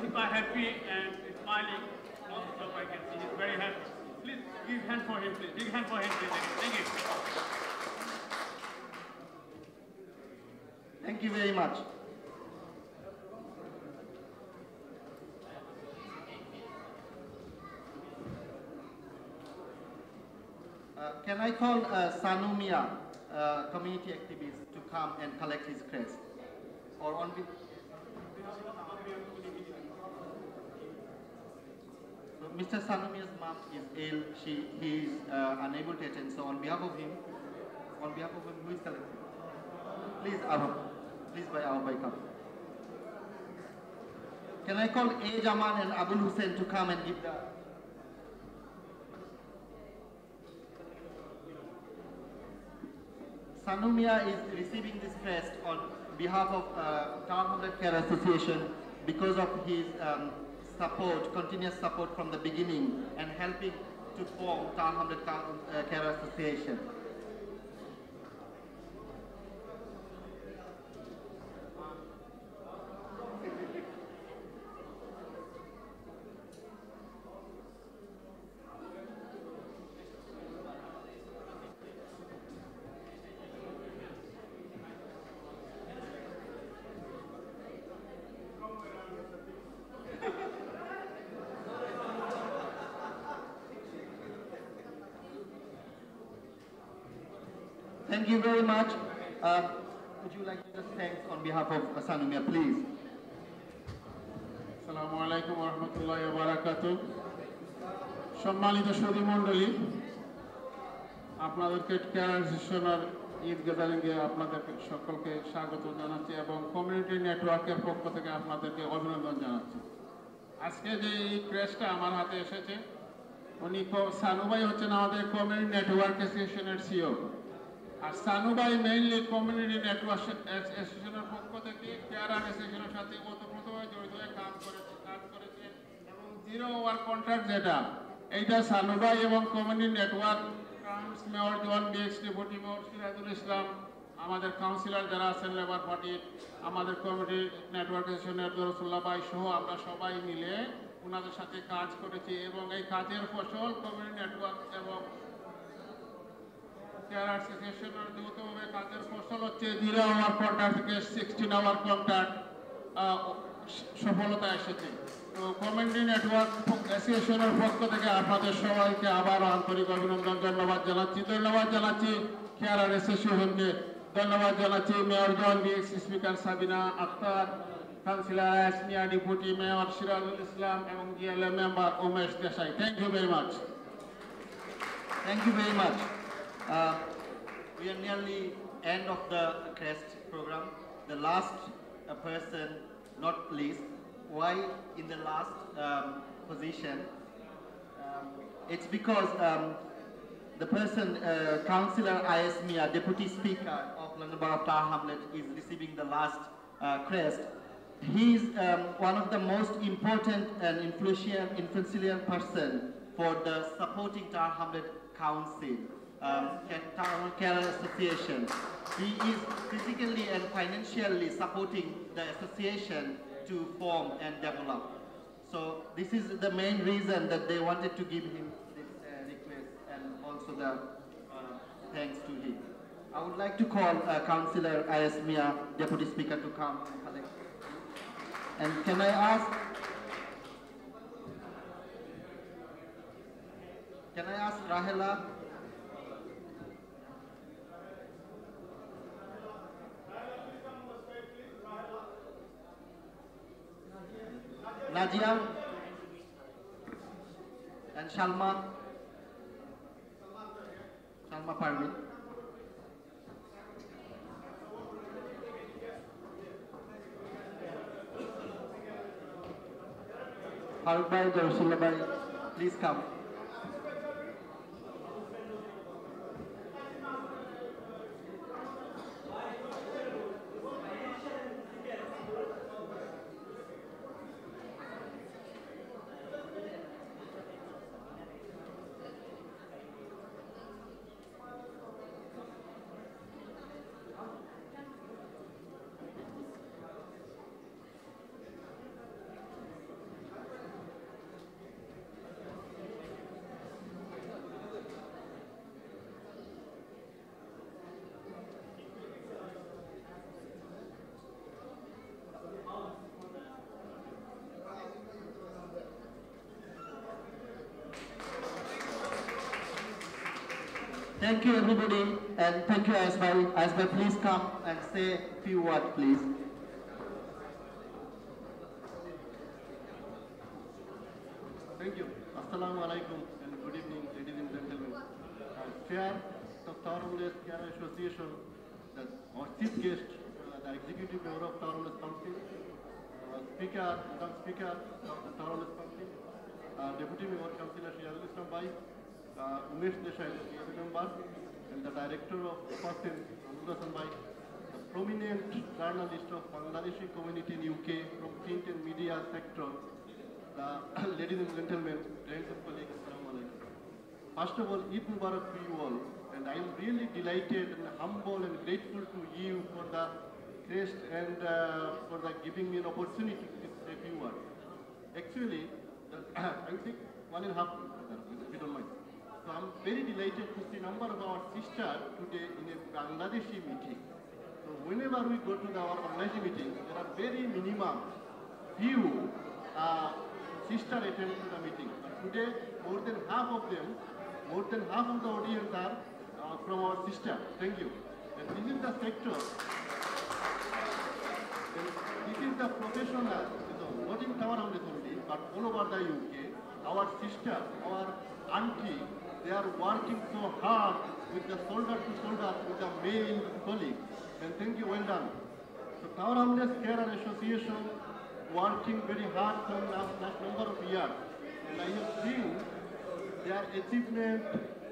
S4: super happy and smiling. Non-stop I can see. He's very happy. Please give hand for him, please. Hand for him, please. Thank you.
S1: Thank you very much. Uh, can I call uh, Sanumia, uh, community activist, to come and collect his crest? Or on Mr. Sanumia's mom is ill. She he is uh, unable to attend. So on behalf of him, on behalf of him, who is collecting? Please, Abba. Please, by Abba, by come. Can I call A. Jaman and Abul Hussein to come and give the Sanumia is receiving this crest on behalf of uh, Tower Hamlet Care Association because of his um, support, continuous support from the beginning and helping to form Town Town, uh, Care Association. Thank you very much. Um, would you like to just thank on behalf of Sanumia, please?
S14: আসসালামু আলাইকুম রহমতুল্লাহ বারাকাত সম্মানিত সুদী মণ্ডলী আপনাদেরকে care Eid গ্যাদারিংয়ে আপনাদেরকে সকলকে স্বাগত জানাচ্ছি এবং কমিউনিটি নেটওয়ার্কের পক্ষ থেকে আপনাদেরকে অভিনন্দন জানাচ্ছি আজকে যে এই ক্রেসটা আমার হাতে এসেছে উনি সানুভাই হচ্ছেন আমাদের কমিউনিটি নেটওয়ার্ক অ্যাসোসিয়েশনের সিও আর সানুভাই মেইনলি কমিউনিটি নেটওয়ার্ক অ্যাসোসিয়েশনের পক্ষ থেকে কেয়ার অ্যাসোসিয়েশনের সাথে ওতপ্রোতভাবে জড়িত হয়ে কাজ করেছে কাজ করেছে এবং জিরো ওয়ার কন্ট্রাক্ট যেটা, এইটা সানুভাই এবং community network কাউন্স mayor John Biggs deputy mayor Sirajul Islam, আমাদের কাউন্সিলর যারা আছেন লেবার পার্টির আমাদের কমিটি নেটওয়ার্ক অ্যাসোসিয়েশনের রসুল্লাহ ভাই সহ আমরা সবাই মিলে ওনাদের সাথে কাজ করেছি এবং এই কাজের ফসল কমিউনিটি নেটওয়ার্ক এবং জিরো আওয়ার কন্ট্রাক্ট থেকে সিক্সটিন আওয়ার কন্ট্রাক্ট সফলতা এসেছে। তো নেটওয়ার্ক অ্যাসোসিয়েশনের পক্ষ থেকে আবারও আন্তরিক ধন্যবাদ জানাচ্ছি। ধন্যবাদ জানাচ্ছি কেয়ার অ্যাসোসিয়েশনকে ধন্যবাদ জানাচ্ছি mayor John Biggs speaker Sabina Akhtar councillor Asmia deputy mayor Sirajul Islam এবং GLA member Umesh Desai thank you very much
S1: Thank you very much. Uh, we are nearly end of the CREST program. The last uh, person, not least, why in the last um, position? Um, it's because um, the person, uh, Councillor I.S. Mia, Deputy Speaker of London Borough of Hamlet, is receiving the last uh, crest. He is um, one of the most important and influential, influential person for the supporting Tower Hamlet Council, um, Association. He is physically and financially supporting the association to form and develop. So this is the main reason that they wanted to give him this uh, request and also the uh, thanks to him. I would like to call uh, Councillor Ayas Mia, Deputy Speaker, to come and collect. And can I ask, can I ask Rahela? Nadia? And Shalma? Shalma Parvin? Bhai, please come. Thank you everybody and thank you Asbhai. Asbhai please come and say a few words please.
S15: Thank you. Assalamu alaikum and good evening, ladies and gentlemen. Uh, Chair of Taurulus Care Association, the, our chief guest, uh, the Executive Member of Taurulus Council, uh, Speaker, Madam Speaker of the Taurulus Council, uh, Deputy Member Councillor Sirajul Islam Bhai, uh, Umesh Desai, the PAB member, and the Director of Amrul Hassan Bhai, the prominent journalist of Bangladeshi community in UK from print and media sector, uh, ladies and gentlemen, friends and colleagues. First of all, Eid Mubarak to you all, and I am really delighted and humble and grateful to you for the crest and uh, for the giving me an opportunity to say a few words. Actually, the, I think one and a half if you don't mind. I'm very delighted to see number of our sisters today in a Bangladeshi meeting. So whenever we go to the, our Bangladeshi meeting, there are very minimum few uh, sister attend to the meeting. But today, more than half of them, more than half of the audience are uh, from our sister. Thank you. And this is the sector, this is the professional, you know, not in Tower only, but all over the UK. Our sister, our auntie, they are working so hard with the shoulder to shoulder with the male colleague. And thank you, well done. So Tower Hamlets Carer Association working very hard for last, last number of years. And I have seen their achievement,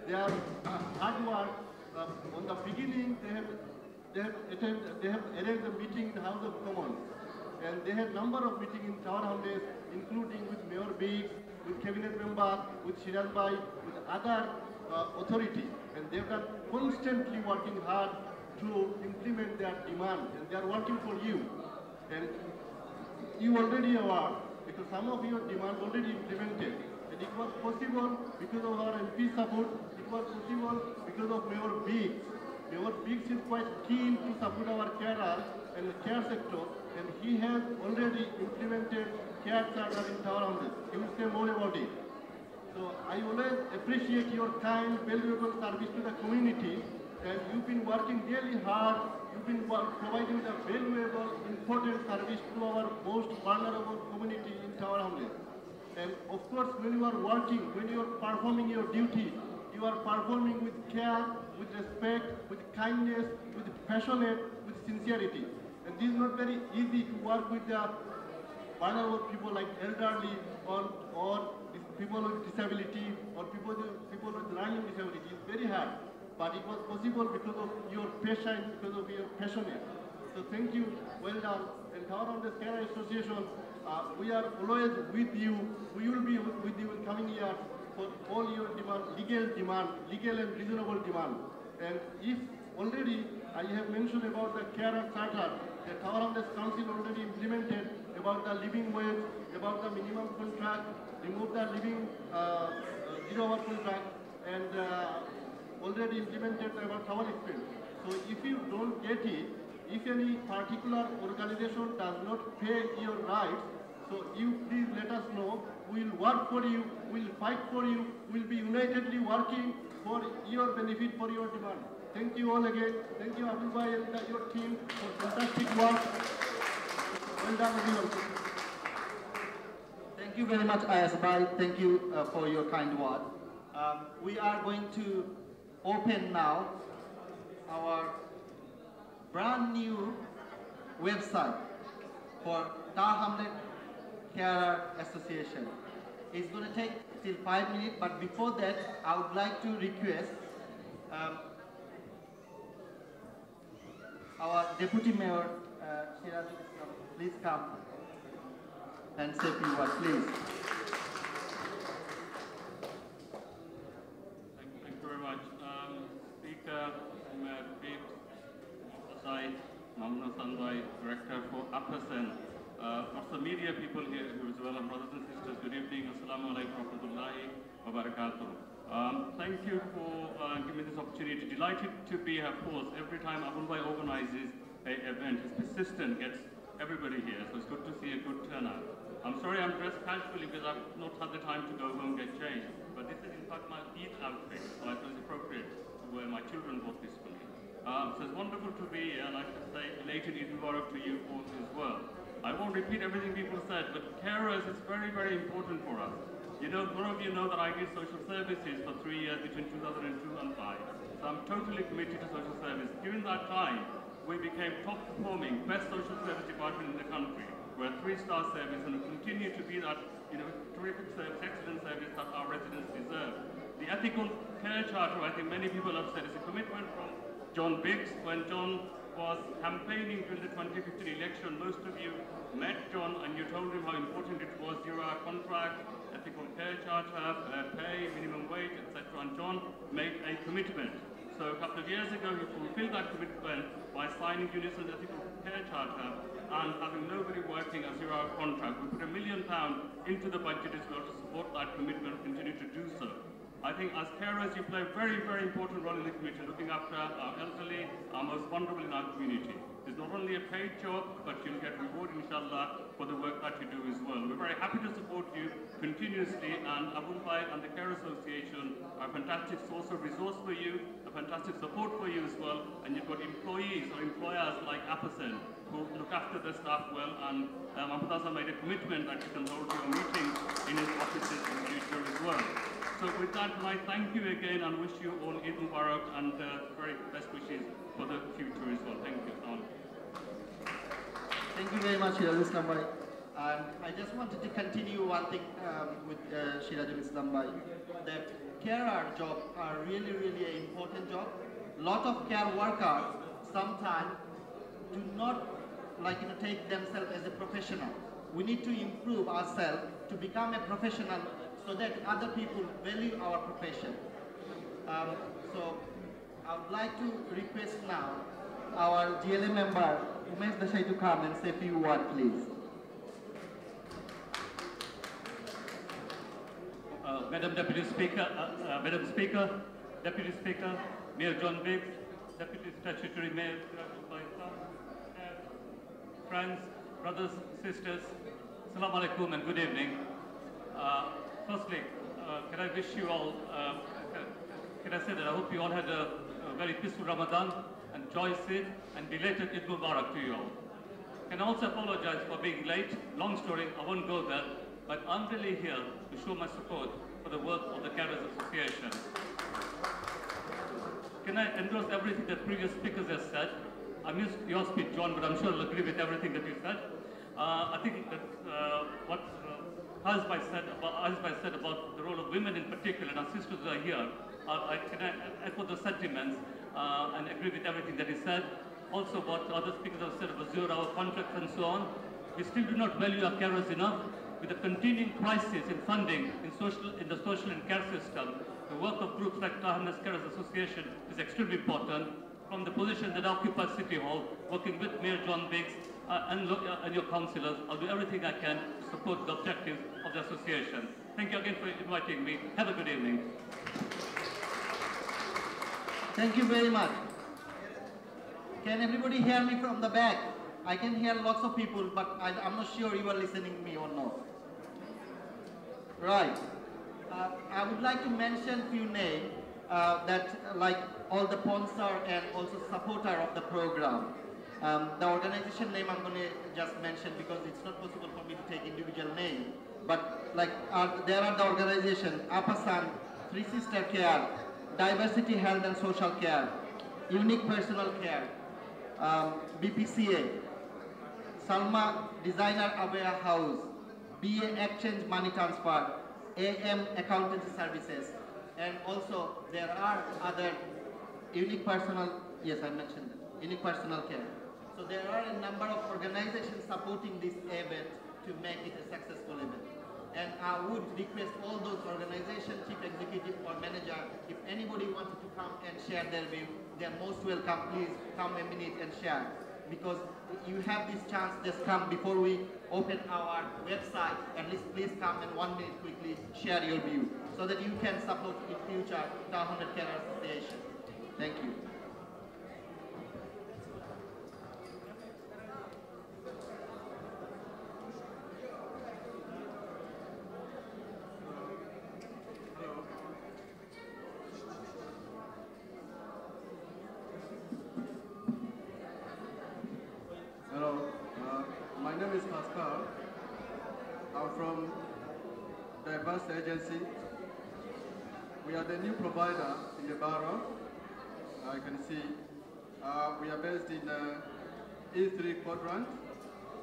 S15: their uh, hard work. Uh, on the beginning, they have they have attended, they have arranged a meeting in the House of Commons, and they had number of meetings in Tower Hamlets, including with Mayor Biggs, with cabinet members, with Shiraz Bhai, with other uh, authority, and they are constantly working hard to implement their demand, and they are working for you. And you already aware, because some of your demand already implemented, and it was possible because of our MP support, it was possible because of Mayor Biggs. Mayor Biggs is quite keen to support our carers and the care sector, and he has already implemented care charter in Tower. He will say more about it. So I always appreciate your kind, valuable service to the community, and you've been working really hard. You've been providing the valuable, important service to our most vulnerable community in Tower Hamlets. And of course, when you are working, when you are performing your duty, you are performing with care, with respect, with kindness, with passionate, with sincerity. And this is not very easy to work with the vulnerable people like elderly or, or people with disability or people, people with learning disability. It's very hard. But it was possible because of your passion, because of your passionate. So thank you, well done. And Tower of the Care Association, uh, we are always with you. We will be with you in coming years for all your demand, legal demand, legal and reasonable demand. And if already I have mentioned about the carer charter, the Tower of the Council already implemented about the living wage, about the minimum contract, remove the living uh, uh, zero hour contract, and uh, already implemented about tower expense. So if you don't get it, if any particular organization does not pay your rights, so you please let us know. We'll work for you, we'll fight for you, we'll be unitedly working for your benefit, for your demand. Thank you all again. Thank you, Abdul and your team for fantastic work. Well done, everyone.
S1: Thank you very much, Ayaz Thank you uh, for your kind word. Um, we are going to open now our brand new website for Tower Hamlet Carer Association. It's going to take till five minutes, but before that, I would like to request um, our Deputy Mayor, uh, please come and say a few words, please.
S16: Thank, thank you very much. Um, Speaker, Pete, Asai, Mamna Sandai, Director for APASEN, uh, of media people here as well, and brothers and sisters, good evening. Assalamu alaikum wa rahmatullahi wa barakatuh. Um, thank you for uh, giving me this opportunity. Delighted to be here, of course. Every time Abul Bhai organizes a event, his persistent gets everybody here, so it's good to see a good turnout. I'm sorry I'm dressed casually because I've not had the time to go home and get changed, but this is in fact my Eid outfit, so I thought it's appropriate to wear my children bought this for me. Um, so it's wonderful to be here, and I should say elated Eid Mubarak to you all as well. I won't repeat everything people said, but carers is very, very important for us. You know, more of you know that I did social services for three years between 2002 and 5. So I'm totally committed to social service. During that time, we became top performing, best social service department in the country. We're a three-star service and we continue to be that you know, terrific service, excellent service that our residents deserve. The ethical care charter, I think many people have said, is a commitment from John Biggs when John was campaigning during the 2015 election. Most of you met John and you told him how important it was, zero-hour contract, ethical care charter, uh, pay, minimum wage, etc. And John made a commitment. So a couple of years ago, he fulfilled that commitment by signing Unison Ethical Care Charter having nobody working a zero-hour contract. We put a million pounds into the budget as well to support that commitment and continue to do so. I think as carers, you play a very, very important role in the community, looking after our elderly, our most vulnerable in our community. It's not only a paid job, but you'll get reward, inshallah, for the work that you do as well. We're very happy to support you continuously, and Abu Bai and the Care Association are a fantastic source of resource for you, a fantastic support for you as well, and you've got employees or employers like Apasen look after their staff well, and um, made a commitment that he can hold your meetings in his offices in the future as well. So with that, I thank you again and wish you all Eid Mubarak and uh, very best wishes for the future as well. Thank you.
S1: Thank you very much, Sirajul Islam Bhai. And I just wanted to continue one thing um, with uh, Sirajul Islam. The carer job are really, really an important job. Lot of care workers sometimes do not like you know take themselves as a professional. We need to improve ourselves to become a professional so that other people value our profession. Um, so I would like to request now our GLA member Unmesh Desai to come and say a few words, please.
S16: Uh, Madam Deputy Speaker, uh, uh, Madam Speaker, Deputy Speaker, Mayor John Biggs, Deputy Statutory Mayor uh, friends, brothers, sisters, Assalamu alaikum and good evening. Uh, firstly, uh, can I wish you all, uh, can I say that I hope you all had a, a very peaceful Ramadan and joyous Eid and belated Eid Mubarak to you all. Can I also apologize for being late? Long story, I won't go there, but I'm really here to show my support for the work of the Carers Association. Can I endorse everything that previous speakers have said? I missed your speech, John, but I'm sure I'll agree with everything that you said. Uh, I think that uh, what uh, said said about the role of women in particular, and our sisters are here, I can echo the sentiments uh, and agree with everything that he said. Also what other speakers have said about zero-hour contracts and so on. We still do not value our carers enough. With the continuing crisis in funding in, social, in the social and care system, the work of groups like Tower Hamlets Carers Association is extremely important. From the position that I occupies City Hall, working with Mayor John Biggs uh, and, uh, and your councillors, I'll do everything I can to support the objectives of the association. Thank you again for inviting me. Have a good evening.
S1: Thank you very much. Can everybody hear me from the back? I can hear lots of people, but I, am not sure you are listening to me or not. Right. Uh, I would like to mention few names uh, that like all the sponsor and also supporter of the program. Um, the organization name I'm going to just mention because it's not possible for me to take individual name. But like uh, there are the organization Apasen, Three Sister Care, Diversity Health and Social Care, Unique Personal Care, um, BPCA, Salma Designer Aware House, BA Exchange Money Transfer, AM Accountancy Services, and also there are other unique personal, yes I mentioned that, unique personal care. So there are a number of organizations supporting this event to make it a successful event. And I would request all those organizations, chief executive or manager, if anybody wanted to come and share their view, they're most welcome. Please come a minute and share. Because you have this chance, just come before we open our website. At least please come and one minute quickly share your view so that you can support in future Town 100 Care Association. Thank you.
S17: Hello, uh, my name is Pascal. I'm from Diverse Agency. We are the new provider in the borough. I can see uh, we are based in uh, E3 quadrant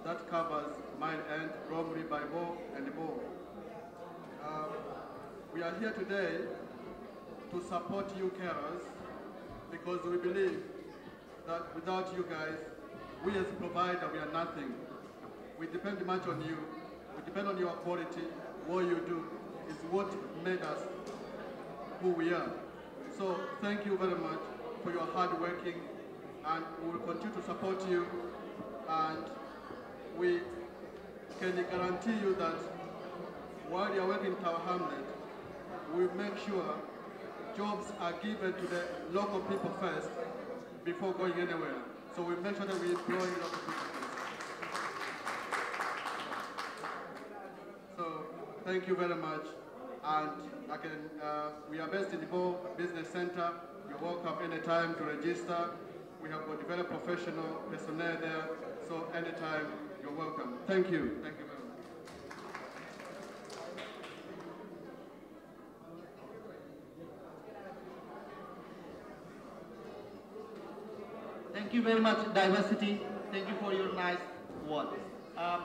S17: that covers Mile End, Bromley, Bible, and Bow. Uh, we are here today to support you carers because we believe that without you guys, we as a provider, we are nothing. We depend much on you. We depend on your quality. What you do is what made us who we are. So thank you very much for your hard working and we will continue to support you and we can guarantee you that while you are working in Tower Hamlet, we make sure jobs are given to the local people first before going anywhere. So we make sure that we employ local people first. So thank you very much. And can, uh, we are based in the Bow Business Center. You're welcome anytime to register. We have got developed professional personnel there. So anytime you're welcome. Thank you. Thank you very much.
S1: Thank you very much, diversity. Thank you for your nice words. Um,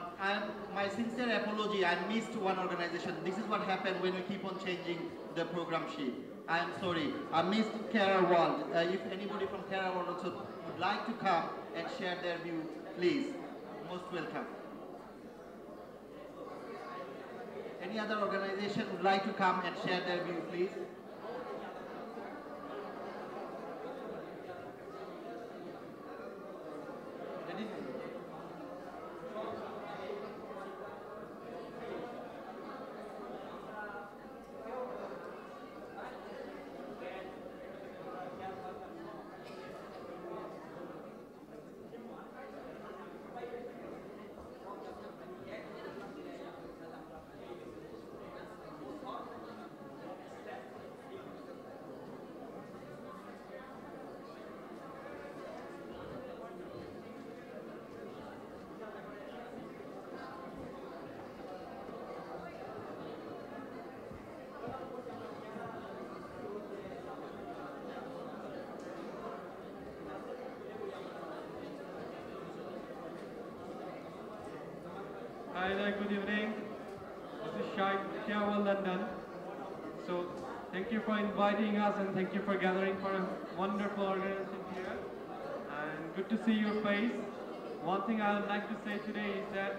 S1: my sincere apology, I missed one organization. This is what happened when we keep on changing the program sheet. I am sorry. I missed Carer World. Uh, if anybody from Carer World also would like to come and share their view, please, most welcome. Any other organization would like to come and share their view, please?
S18: Hi there, good evening. This is Shai Kiawa, London. So thank you for inviting us and thank you for gathering for a wonderful organization here. And good to see your face. One thing I would like to say today is that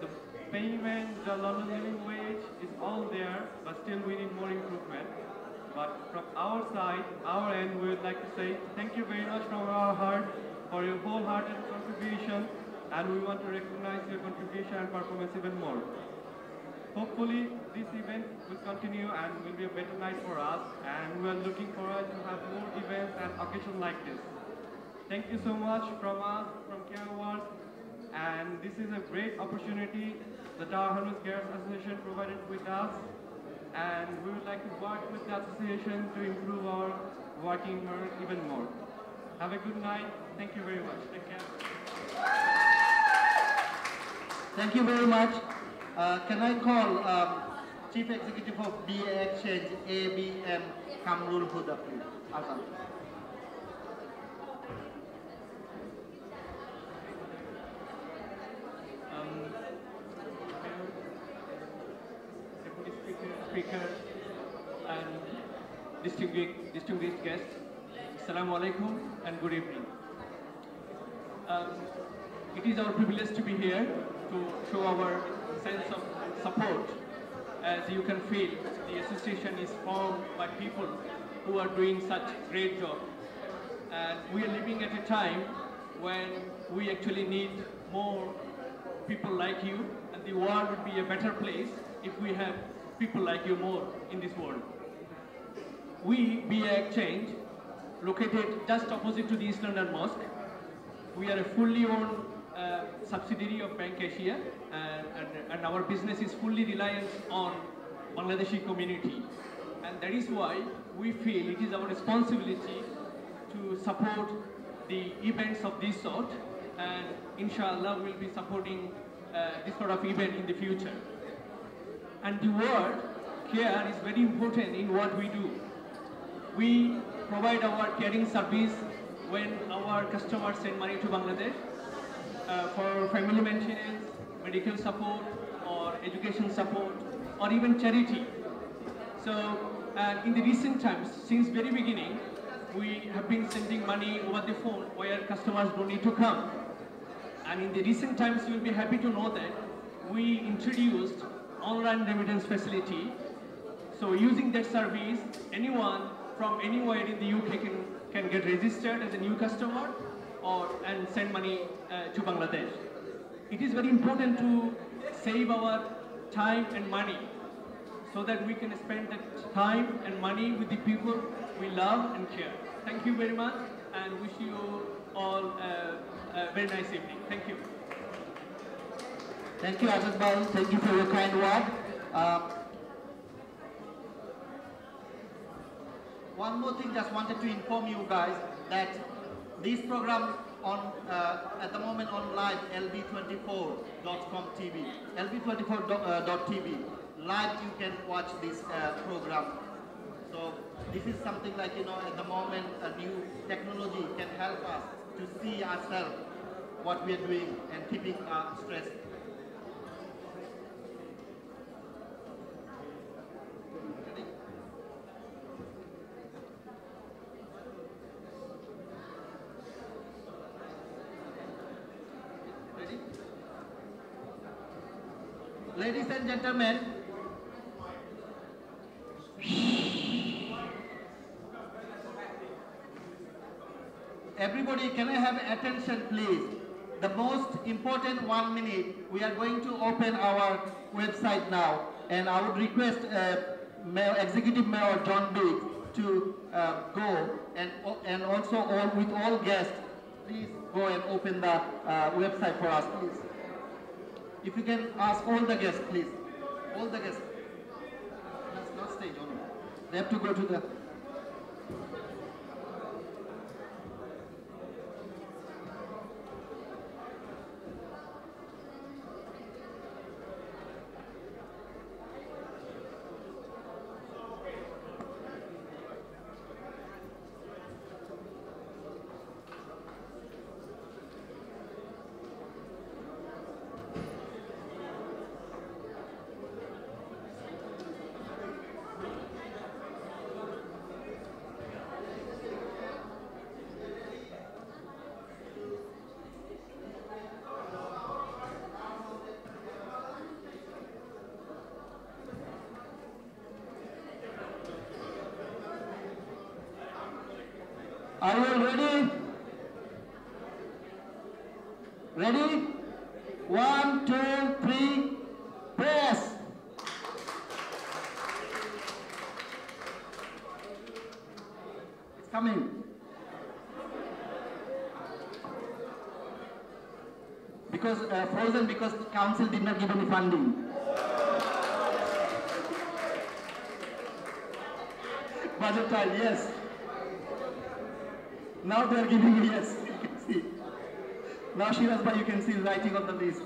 S18: the payment, the London living wage is all there, but still we need more improvement. But from our side, our end, we would like to say thank you very much from our heart for your wholehearted contribution and we want to recognize your contribution and performance even more. Hopefully, this event will continue and will be a better night for us, and we are looking forward to have more events and occasions like this. Thank you so much from us, from Care Awards, and this is a great opportunity that our Harness Cares Association provided with us, and we would like to work with the association to improve our working even more. Have a good night. Thank you very much. Take care.
S1: Thank you very much. Uh, can I call um, Chief Executive of BA Exchange, ABM Kamrul Huda, please?
S18: Um, Speaker, Speaker and distinguished, distinguished guests, Assalamu alaikum and good evening. Um, it is our privilege to be here to show our sense of support. As you can feel, the association is formed by people who are doing such great job. And we are living at a time when we actually need more people like you, and the world would be a better place if we have people like you more in this world. We, BA Exchange, located just opposite to the East London Mosque, we are a fully owned uh, subsidiary of Bank Asia and, and, and, our business is fully reliant on Bangladeshi community. And that is why we feel it is our responsibility to support the events of this sort and inshallah we'll be supporting uh, this sort of event in the future. And the word care is very important in what we do. We provide our caring service when our customers send money to Bangladesh uh, for family maintenance, medical support, or education support, or even charity. So, uh, in the recent times, since very beginning, we have been sending money over the phone where customers don't need to come. And in the recent times, you'll be happy to know that we introduced online remittance facility. So using that service, anyone from anywhere in the UK can, can get registered as a new customer or and send money uh, to Bangladesh. It is very important to save our time and money.
S6: so that we can spend the time and money with the people we love and care. Thank you very much and wish you all a, a very nice evening. Thank you.
S1: Thank you, Ajit Bal. Thank you for your kind word. Uh, one more thing, just wanted to inform you guys that this program on uh, at the moment on live lb24.com TV, lb24.tv. Live, you can watch this uh, program. So this is something like you know at the moment a new technology can help us to see ourselves what we are doing and keeping uh, stress Ladies and gentlemen, everybody can I have attention please? The most important one minute, we are going to open our website now and I would request uh, Mayor, Executive Mayor John Biggs to uh, go and, and also all, with all guests, please go and open the uh, website for us please. If you can ask all the guests, please. All the guests. Not stage only. They have to go to the. Are you all ready? Ready? One, two, three, press. It's coming. Because uh, frozen because council did not give any funding. Budget yes. Now they are giving me yes, you can see. Now Shirazba, you can see writing on the list.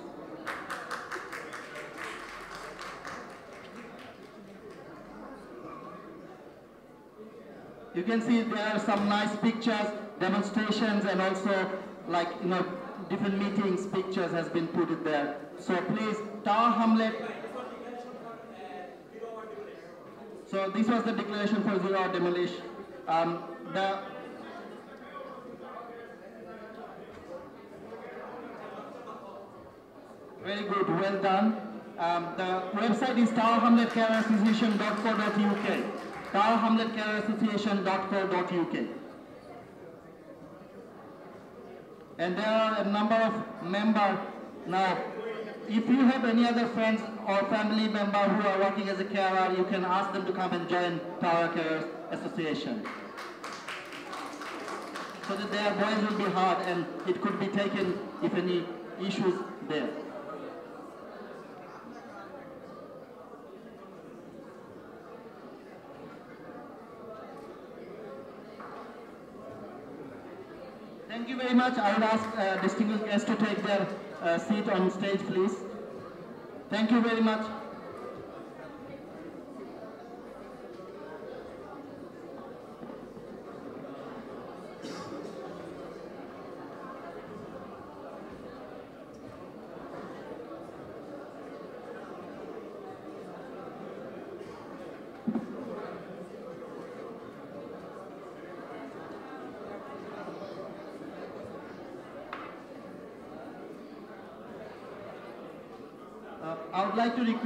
S1: You can see there are some nice pictures, demonstrations, and also like you know different meetings pictures has been put there. So please, Tower Hamlet. So this was the declaration for zero demolition. Um, the Very good, well done. Um, the website is towerhamletcareassociation.co.uk. towerhamletcareassociation.co.uk. And there are a number of members now. If you have any other friends or family member who are working as a carer, you can ask them to come and join Tower Carers Association. So that their voice will be heard and it could be taken if any issues there. Thank you very much. I would ask uh, distinguished guests to take their uh, seat on stage, please. Thank you very much. Uh, I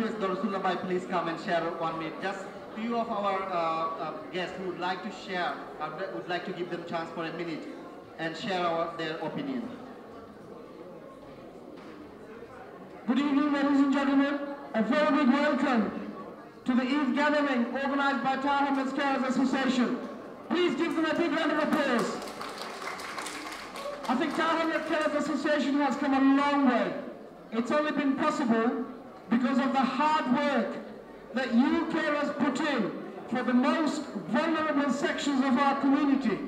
S1: request Dorsullah Bhai please come and share one minute. Just few of our uh, uh, guests who would like to share, uh, would like to give them chance for a minute and share our, their opinion.
S19: Good evening, ladies and gentlemen. A very big welcome to the Eid gathering organized by Tower Hamlets Carers Association. Please give them a big round of applause. I think Tower Hamlets Carers Association has come a long way. It's only been possible because of the hard work that you carers put in for the most vulnerable sections of our community.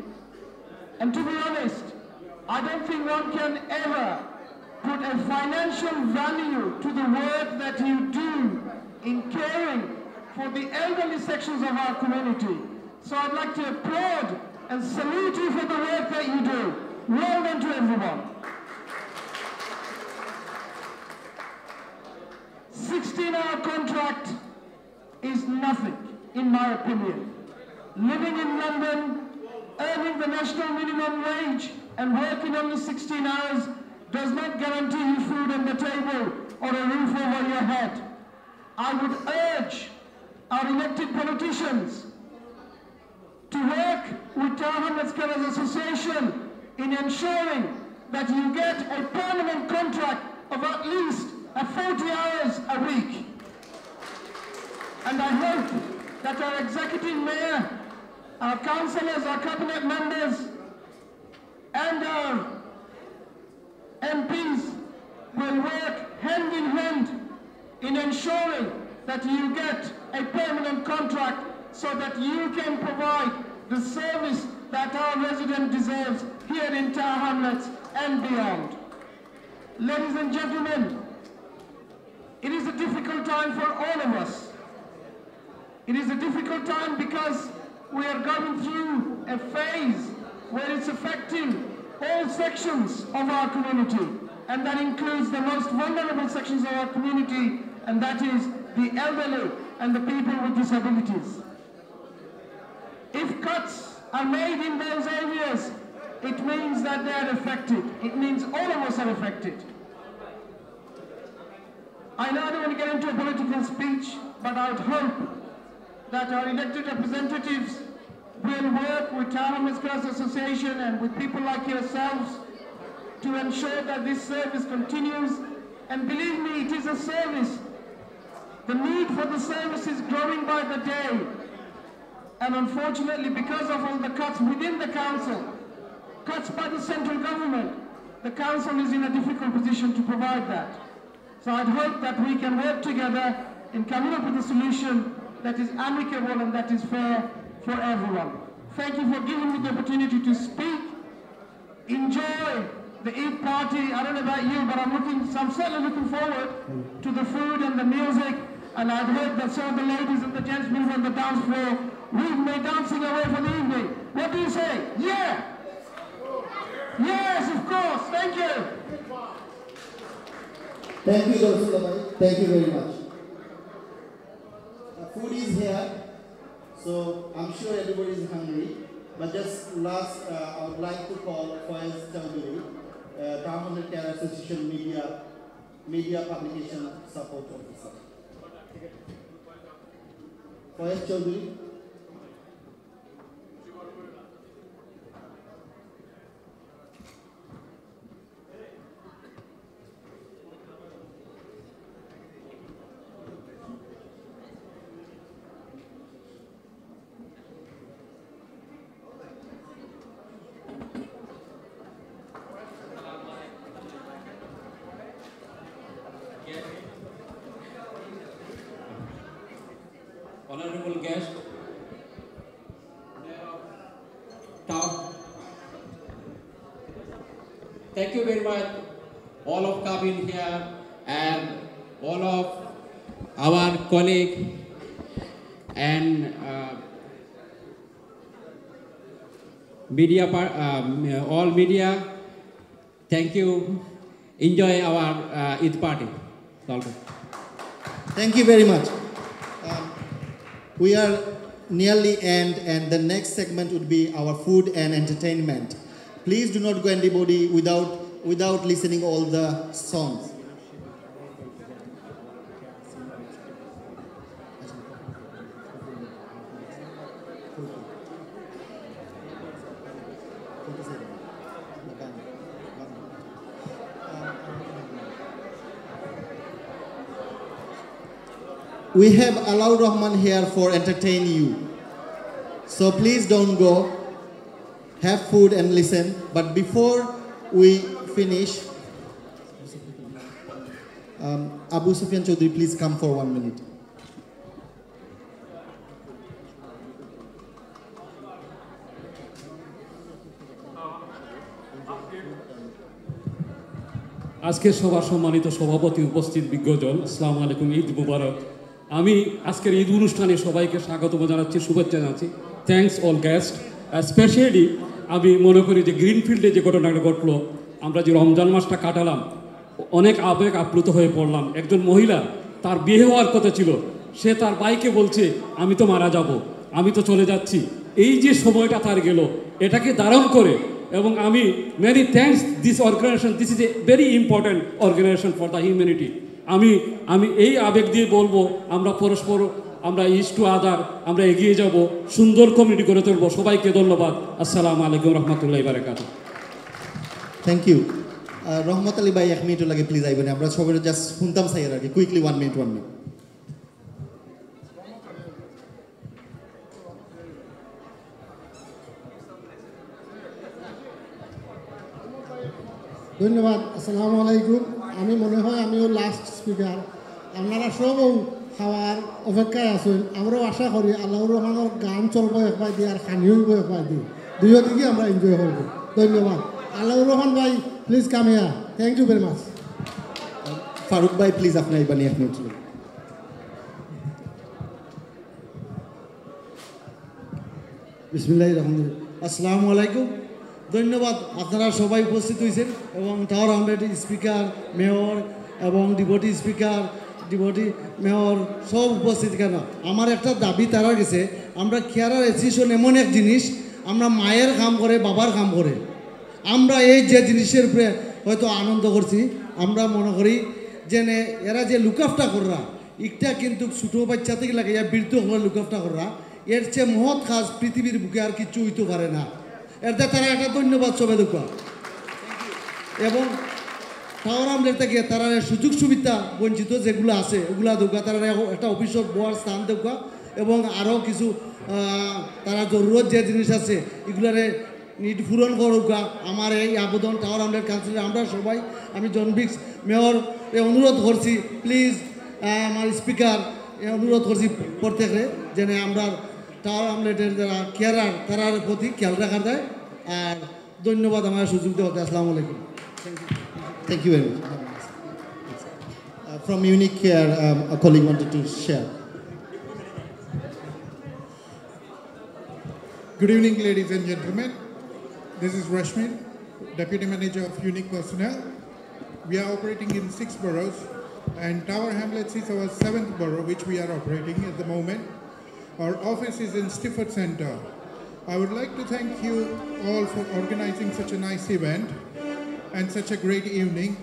S19: And to be honest, I don't think one can ever put a financial value to the work that you do in caring for the elderly sections of our community. So I'd like to applaud and salute you for the work that you do. Well done to everyone. 16-hour contract is nothing, in my opinion. Living in London, earning the national minimum wage and working only 16 hours does not guarantee you food on the table or a roof over your head. I would urge our elected politicians to work with Tower Hamlets Association in ensuring that you get a permanent contract of at least a 40 hours a week. And I hope that our executive mayor, our councillors, our cabinet members, and our MPs will work hand in hand in ensuring that you get a permanent contract so that you can provide the service that our resident deserves here in Tower Hamlets and beyond. Ladies and gentlemen, it is a difficult time for all of us. It is a difficult time because we are going through a phase where it's affecting all sections of our community, and that includes the most vulnerable sections of our community, and that is the elderly and the people with disabilities. If cuts are made in those areas, it means that they are affected. It means all of us are affected. I know I don't want to get into a political speech, but I would hope that our elected representatives will work with Tower Hamlets Association and with people like yourselves to ensure that this service continues. And believe me, it is a service. The need for the service is growing by the day. And unfortunately, because of all the cuts within the council, cuts by the central government, the council is in a difficult position to provide that. So I'd hope that we can work together in coming up with a solution that is amicable and that is fair for everyone. Thank you for giving me the opportunity to speak. Enjoy the Eid party. I don't know about you, but I'm looking, I'm certainly looking forward to the food and the music. And I'd hope that some of the ladies and the move on the dance floor. We've made dancing away for the evening. What do you say? Yeah! Yes, of course. Thank you.
S20: Thank you, Dr. Sulaiman. Thank you very much. Uh, food is here, so I'm sure everybody is hungry. But just last, uh, I would like to call Faiz Chowdhury, uh, Hamlets Care Association Media, Media Publication Support Officer. Faiz Chowdhury.
S21: honorable guest, Tom. Thank you very much, all of coming here and all of our colleague and uh, media, um, uh, all media. Thank you. Enjoy our uh, Eid party.
S20: Thank you very much. Um, we are nearly end and the next segment would be our food and entertainment. Please do not go anybody without without listening all the songs.
S1: we have Alaur Rahman here for entertain you. So please don't go. Have food and listen. But before we finish, um, Abu Sufyan Chaudhry, please come for one minute.
S18: আজকের সবার সম্মানিত সভাপতি উপস্থিত বিজ্ঞজন আসসালামু আলাইকুম ঈদ মুবারক। আমি আজকের ঈদ অনুষ্ঠানে সবাইকে স্বাগত জানাচ্ছি শুভেচ্ছা জানাচ্ছি। থ্যাঙ্কস অল গেস্ট স্পেশালি আমি মনে করি যে গ্রিনফিল্ডে যে ঘটনাটা ঘটলো আমরা যে রমজান মাসটা কাটালাম, অনেক আবেগ আপ্লুত হয়ে পড়লাম। একজন মহিলা, তার বিয়ে হওয়ার কথা ছিল। সে তার বাইকে বলছে, আমি তো মারা যাব, আমি তো চলে যাচ্ছি। এই যে সময়টা তার গেল, এটাকে ধারণ করে এবং আমি many thanks this organization this is a very important organization for the humanity আমি আমি এই আবেগ দিয়ে বলব, আমরা পরস্পর, আমরা ইস টু আদার আমরা এগিয়ে যাব, সুন্দর কমিউনিটি করে তুলবো। সবাইকে ধন্যবাদ। আসসালামু আলাইকুম রহমতুল্লাহ বারকাত
S1: থ্যাংক ইউ রহমত আলী ভাই এক মিনিট লাগে প্লিজ আইবেন, আমরা সবাই জাস্ট শুনতাম চাই আর কি quickly one minute one minute
S20: ধন্যবাদ, আসসালামু আলাইকুম। আমি মনে হয় আমিও লাস্ট স্পিকার আপনারা সবও খাওয়ার অপেক্ষায় আছেন। আমরাও আশা করি আল্লাহর রহমানের গান চলবো, একবার দিয়ে আর খানি হইব, একবার দিয়ে। দুইও দিকে আমরা এনজয় করব। ধন্যবাদ। আল্লাহর রহমান ভাই please come here thank you very much
S1: Faruk ভাই প্লিজ আপনি আইবানি এক মিনিট
S22: বিসমিল্লাহ রহমান আসসালামু আলাইকুম। ধন্যবাদ আপনারা সবাই উপস্থিত হয়েছেন এবং টাওয়ার হান্ড্রেড স্পিকার মেয়র এবং ডিপটি স্পিকার ডিপটি মেয়র সব উপস্থিত কেন? আমার একটা দাবি তারা গেছে আমরা খেয়ারার অ্যাসোসিয়েশন এমন এক জিনিস আমরা মায়ের কাম করে বাবার কাম করে। আমরা এই যে জিনিসের উপরে হয়তো আনন্দ করছি, আমরা মনে করি যে এরা যে লুকাফটা কররা ইটা কিন্তু ছোটো বাচ্চা থেকে লাগে বৃদ্ধ হলে লুকাফটা কররা, এর চেয়ে মহৎ কাজ পৃথিবীর বুকে আর কিছু হইতে পারে না। এতে তারা একটা ধন্যবাদ সবে দুঃখ এবং টাওয়ার আমলের থেকে তারা সুযোগ সুবিধা বঞ্চিত যেগুলো আছে, ওগুলা দৌকা তারা একটা অফিসত বয়ার স্থান দৌকা এবং আরও কিছু তারা জরুরত যে জিনিস আছে, এগুলারে নিট পূরণ করুকা আমার এই আবেদন টাওয়ার আমলের কাউন্সিলর আমরা সবাই আমি জনবিক্স মেয়র এ অনুরোধ করছি প্লিজ আমার স্পিকার এ অনুরোধ করছি প্রত্যেকে যেন আমরা টাওয়ার আমলেটের যারা কেয়ারার তারার প্রতি খেয়াল রাখা যায় আর ধন্যবাদ আমার সুযোগ দেওয়াতে আসসালামু আলাইকুম
S1: thank you very much. Uh, from Unique Care, um, a colleague wanted to share.
S23: Good evening, ladies and gentlemen. This is Rashmin, Deputy Manager of Unique Personnel. We are operating in six boroughs, and Tower Hamlets is our seventh borough, which we are operating at the moment. Our office is in Stifford Center. I would like to thank you all for organizing such a nice event and such a great evening.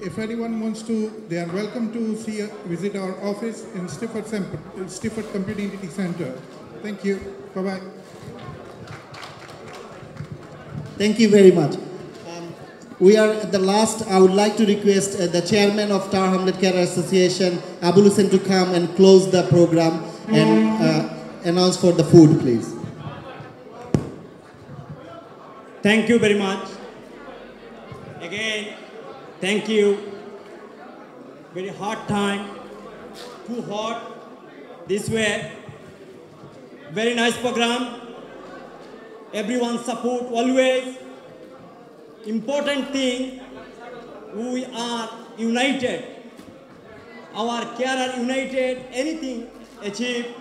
S23: If anyone wants to, they are welcome to see, visit our office in Stifford, Stifford Community Center. Thank you. Bye-bye.
S1: Thank you very much. Um, we are at the last. I would like to request uh, the chairman of Tower Hamlet Care Association, Abu Hussein, to come and close the program and uh, announce for the food, please.
S2: Thank you very much. Again, thank you. Very hot time, too hot. This way, very nice program. Everyone support always. Important thing, we are united. Our care are united. Anything achieve.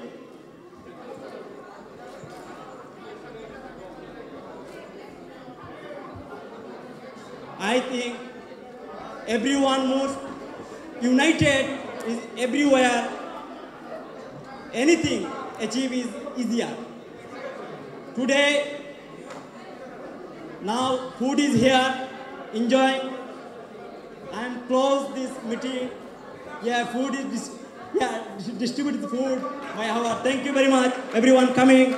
S2: I think everyone must united is everywhere. Anything achieve is easier. Today, now food is here, enjoying. Am close this meeting. Yeah, food is dis- yeah distribute the food by hour. Thank you very much, everyone coming.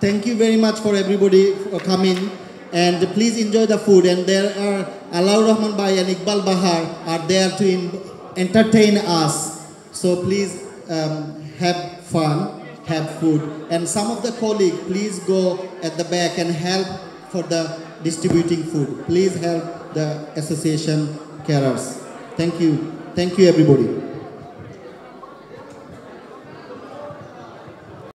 S1: Thank you very much for everybody for coming. And please enjoy the food. And there are Alaur Rahman Bhai and Iqbal Bahar are there to entertain us. So please um, have fun, have food. And some of the colleagues, please go at the back and help for the distributing food. Please help the association carers. Thank you. Thank you, everybody.